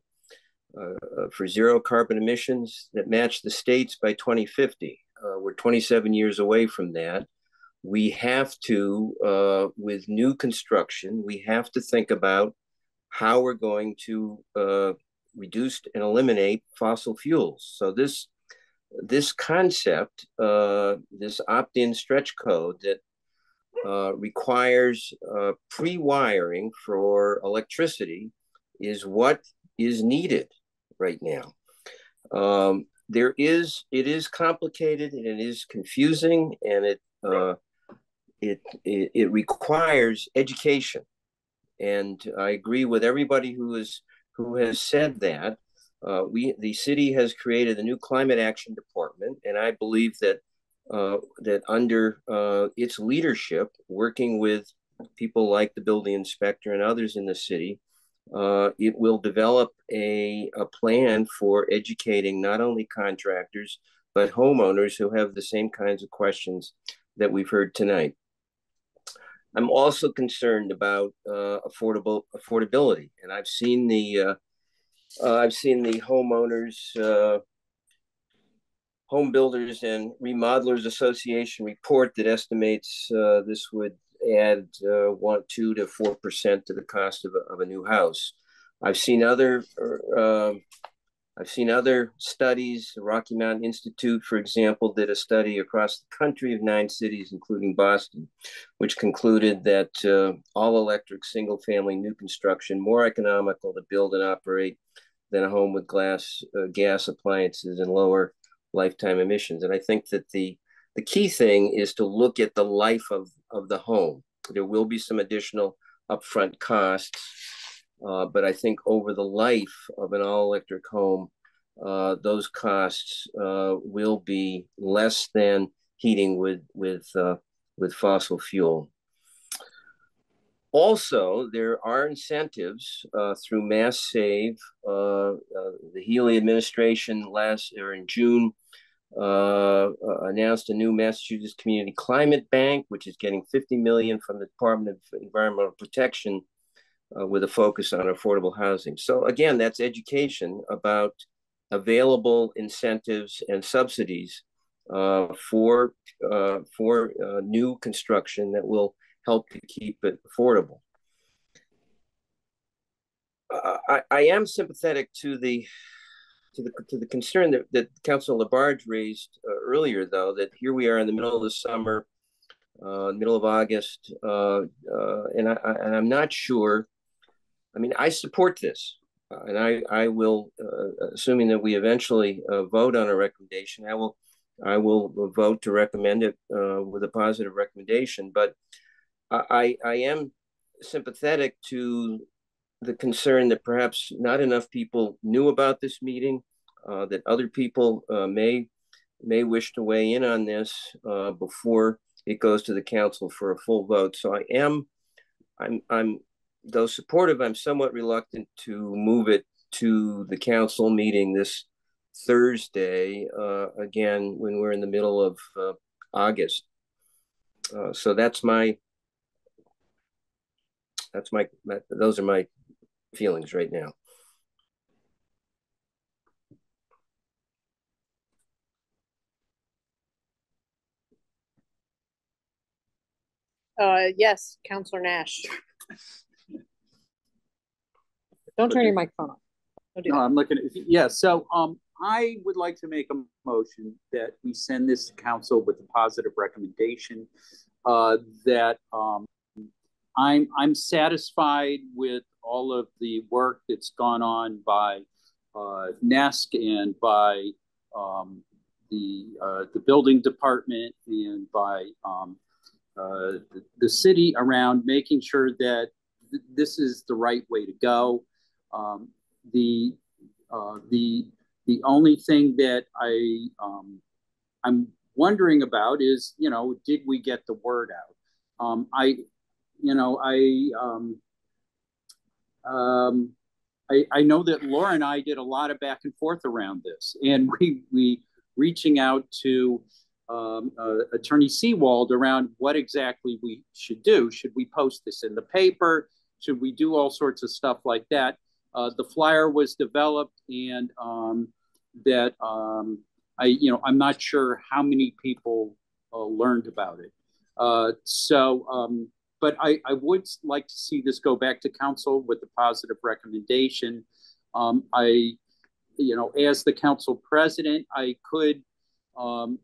uh, uh, for zero carbon emissions that match the states by 2050. We're 27 years away from that. We have to, uh, with new construction, we have to think about how we're going to uh, reduce and eliminate fossil fuels. So this this concept, uh, this opt-in stretch code that uh, requires uh, pre-wiring for electricity is what is needed right now. Um, there is it is complicated and it is confusing and it uh, it, it it requires education. And I agree with everybody who is who has said that uh, we the city has created a new climate action department and I believe that uh, that under uh, its leadership working with people like the building inspector and others in the city uh, it will develop a, a plan for educating not only contractors, but homeowners who have the same kinds of questions that we've heard tonight. I'm also concerned about uh, affordable affordability, and I've seen the uh, uh, I've seen the homeowners, uh, home builders, and remodelers association report that estimates uh, this would add uh, one, two to four percent to the cost of a, of a new house. I've seen other uh, I've seen other studies. The Rocky Mountain Institute, for example, did a study across the country of nine cities, including Boston, which concluded that uh, all electric single family new construction more economical to build and operate than a home with glass uh, gas appliances and lower lifetime emissions. And I think that the the key thing is to look at the life of, of the home. There will be some additional upfront costs, uh, but I think over the life of an all electric home, uh, those costs uh, will be less than heating with with uh, with fossil fuel. Also, there are incentives uh, through Mass Save. Uh, the Healey administration last or in June uh, uh, announced a new Massachusetts Community Climate Bank, which is getting 50 million from the Department of Environmental Protection uh, with a focus on affordable housing. So again, that's education about available incentives and subsidies uh, for uh, for uh, new construction that will help to keep it affordable. I, I am sympathetic to the to the to the concern that, that Councilor LaBarge raised uh, earlier, though, that here we are in the middle of the summer, uh, middle of August, uh, uh and I, I, and I'm not sure. I mean, I support this, uh, and I I will, uh, assuming that we eventually vote on a recommendation, I will I will vote to recommend it with a positive recommendation. But I I am sympathetic to the concern that perhaps not enough people knew about this meeting, uh, that other people uh, may may wish to weigh in on this uh, before it goes to the council for a full vote. So I am, I'm, I'm, though supportive, I'm somewhat reluctant to move it to the council meeting this Thursday, uh, again, when we're in the middle of uh, August. Uh, so that's my, that's my, my, those are my feelings right now. Uh, yes, Councillor Nash. Don't turn your microphone on. Do no, I'm looking at, yeah, so um, I would like to make a motion that we send this to council with a positive recommendation uh, that um, I'm, I'm satisfied with all of the work that's gone on by uh, NESC and by um, the uh, the building department and by um, uh, the, the, city around making sure that th this is the right way to go. Um, the uh, the the only thing that I um, I'm wondering about is you know did we get the word out? Um, I you know I um, I, I, know that Laura and I did a lot of back and forth around this, and we we reaching out to um, uh, Attorney Seewald around what exactly we should do. Should we post this in the paper? Should we do all sorts of stuff like that? Uh, the flyer was developed, and um, that um, I you know I'm not sure how many people uh, learned about it. Uh, so um, but I, I would like to see this go back to council with a positive recommendation. Um, I, you know, as the council president, I could um,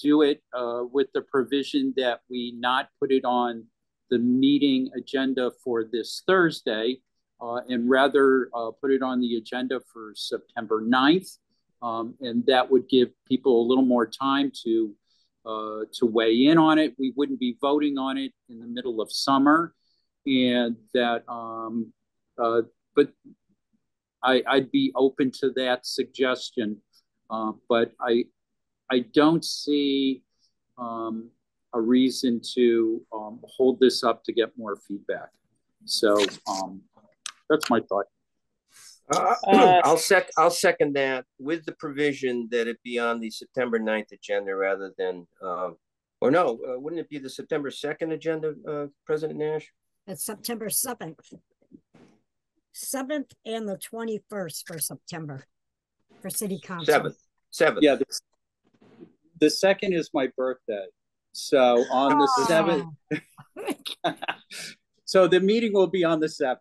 do it uh, with the provision that we not put it on the meeting agenda for this Thursday uh, and rather uh, put it on the agenda for September 9th. Um, and that would give people a little more time to uh, to weigh in on it. We wouldn't be voting on it in the middle of summer, and that. Um, uh, but I, would be open to that suggestion, uh, but I I don't see um, a reason to um, hold this up to get more feedback. So um, that's my thought. Uh, uh, I'll sec I'll second that with the provision that it be on the September 9th agenda rather than um, or no, uh, wouldn't it be the September 2nd agenda, uh, President Nash? It's September 7th. 7th and the 21st for September for city council. 7th. 7th. Yeah, the, the second is my birthday. So on the 7th. so the meeting will be on the 7th.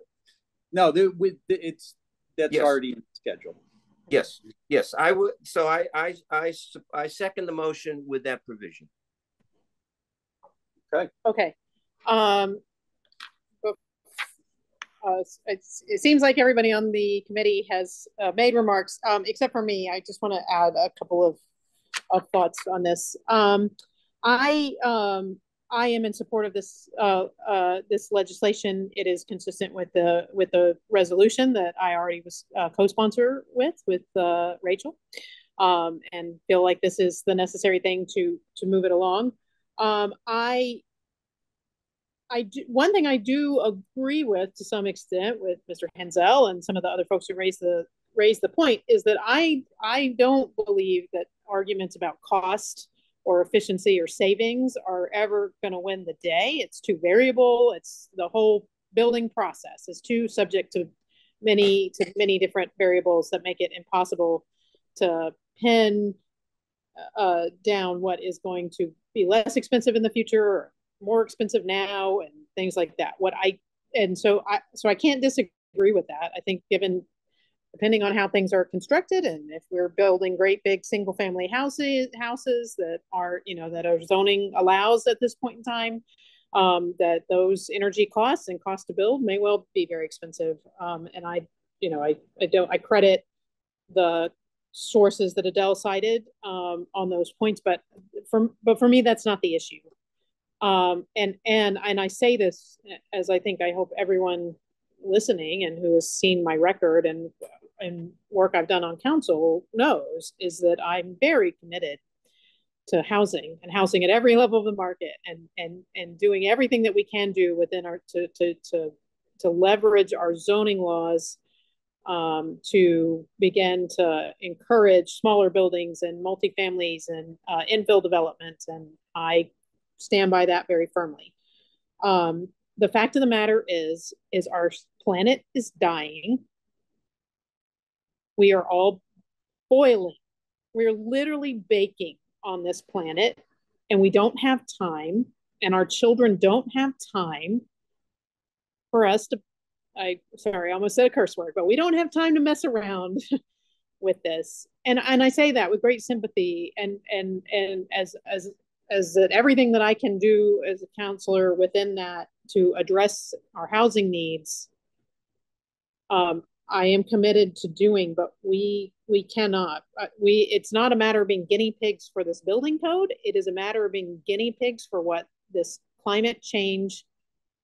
No, the, with the, it's that's yes. already in schedule. Yes, yes, I would. So I, I, I, I second the motion with that provision. Okay. Okay. Um, uh, it seems like everybody on the committee has uh, made remarks, um, except for me. I just want to add a couple of, of thoughts on this. Um, I um, I am in support of this uh, uh, this legislation. It is consistent with the with the resolution that I already was uh, co-sponsor with with uh, Rachel, um, and feel like this is the necessary thing to to move it along. Um, I I do, one thing I do agree with to some extent with Mr. Hansel and some of the other folks who raised the raised the point is that I I don't believe that arguments about cost or efficiency or savings are ever going to win the day. It's too variable. It's the whole building process is too subject to many to many different variables that make it impossible to pin uh, down what is going to be less expensive in the future or more expensive now and things like that. What I and so I so I can't disagree with that. I think given depending on how things are constructed. And if we're building great big single family houses houses that are you know that our zoning allows at this point in time um, that those energy costs and cost to build may well be very expensive. Um, and i you know I, I don't i credit the sources that adele cited um, on those points but for but for me that's not the issue. Um, and and and i say this as i think i hope everyone listening and who has seen my record and and work I've done on council knows is that I'm very committed to housing and housing at every level of the market and and and doing everything that we can do within our to to to to leverage our zoning laws um, to begin to encourage smaller buildings and multifamilies and uh, infill development and I stand by that very firmly. Um, the fact of the matter is is our planet is dying we are all boiling. We're literally baking on this planet, and we don't have time, and our children don't have time for us to. I sorry, I almost said a curse word, but we don't have time to mess around with this. And and I say that with great sympathy and and and as as as that everything that I can do as a counselor within that to address our housing needs um, I am committed to doing, but we we cannot. Uh, we it's not a matter of being guinea pigs for this building code. It is a matter of being guinea pigs for what this climate change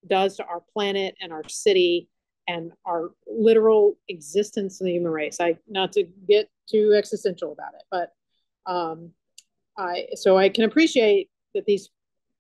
does to our planet and our city and our literal existence in the human race. I not to get too existential about it, but um, I so I can appreciate that these,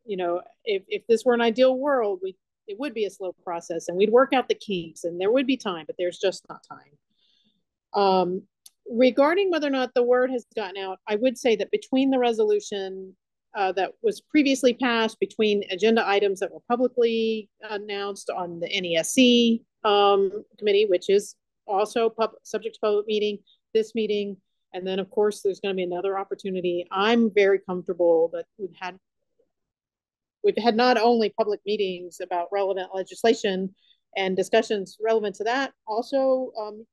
you know, if if this were an ideal world, we it would be a slow process and we'd work out the kinks and there would be time, but there's just not time. Um, regarding whether or not the word has gotten out, I would say that between the resolution uh, that was previously passed, between agenda items that were publicly announced on the NESC um, committee, which is also pub- subject to public meeting, this meeting, and then of course there's going to be another opportunity. I'm very comfortable that we've had we've had not only public meetings about relevant legislation and discussions relevant to that, also um,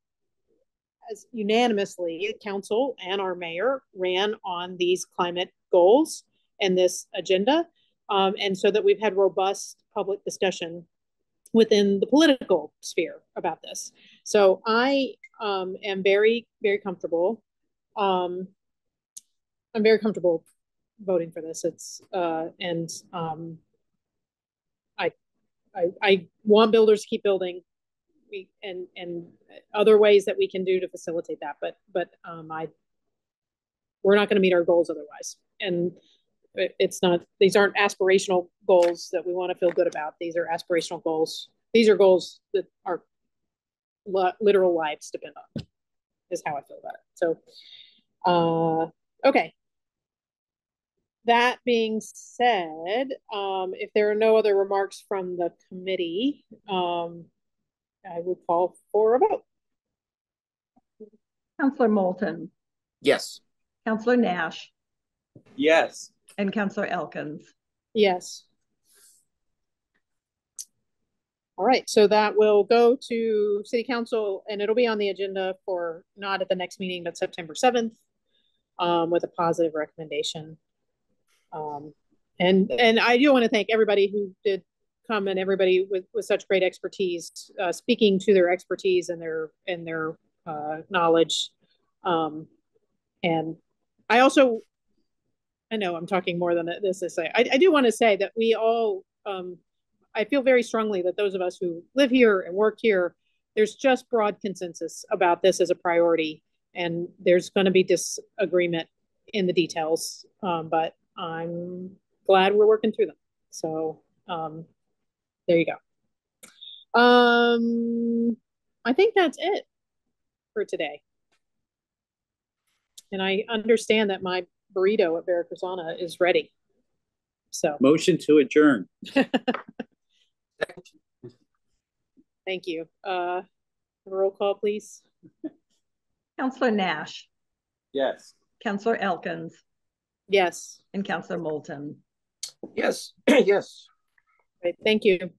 as unanimously, council and our mayor ran on these climate goals and this agenda. Um, and so that we've had robust public discussion within the political sphere about this. So I um, am very, very comfortable. Um, I'm very comfortable voting for this. It's uh, and um, I, I, I want builders to keep building. We and and other ways that we can do to facilitate that. But but um, I, we're not going to meet our goals otherwise. And it, it's not. These aren't aspirational goals that we want to feel good about. These are aspirational goals. These are goals that our literal lives depend on. Is how I feel about it. So, uh, okay that being said, um, if there are no other remarks from the committee, um, I would call for a vote. Councillor Moulton. Yes. Councillor Nash. Yes. And Councillor Elkins. Yes. All right, so that will go to City Council and it'll be on the agenda for not at the next meeting, but September 7th um, with a positive recommendation. Um, and and I do want to thank everybody who did come and everybody with, with such great expertise, uh, speaking to their expertise and their and their uh, knowledge. Um, and I also, I know I'm talking more than this to say. I, I do want to say that we all, um, I feel very strongly that those of us who live here and work here, there's just broad consensus about this as a priority, and there's going to be disagreement in the details. Um, but I'm glad we're working through them. So um, there you go. Um, I think that's it for today. And I understand that my burrito at Veracruzana is ready. So motion to adjourn. Thank you. Uh, roll call, please. Councillor Nash. Yes. Councillor Elkins. Yes. And Councillor Moulton. Yes, yes. Great, thank you.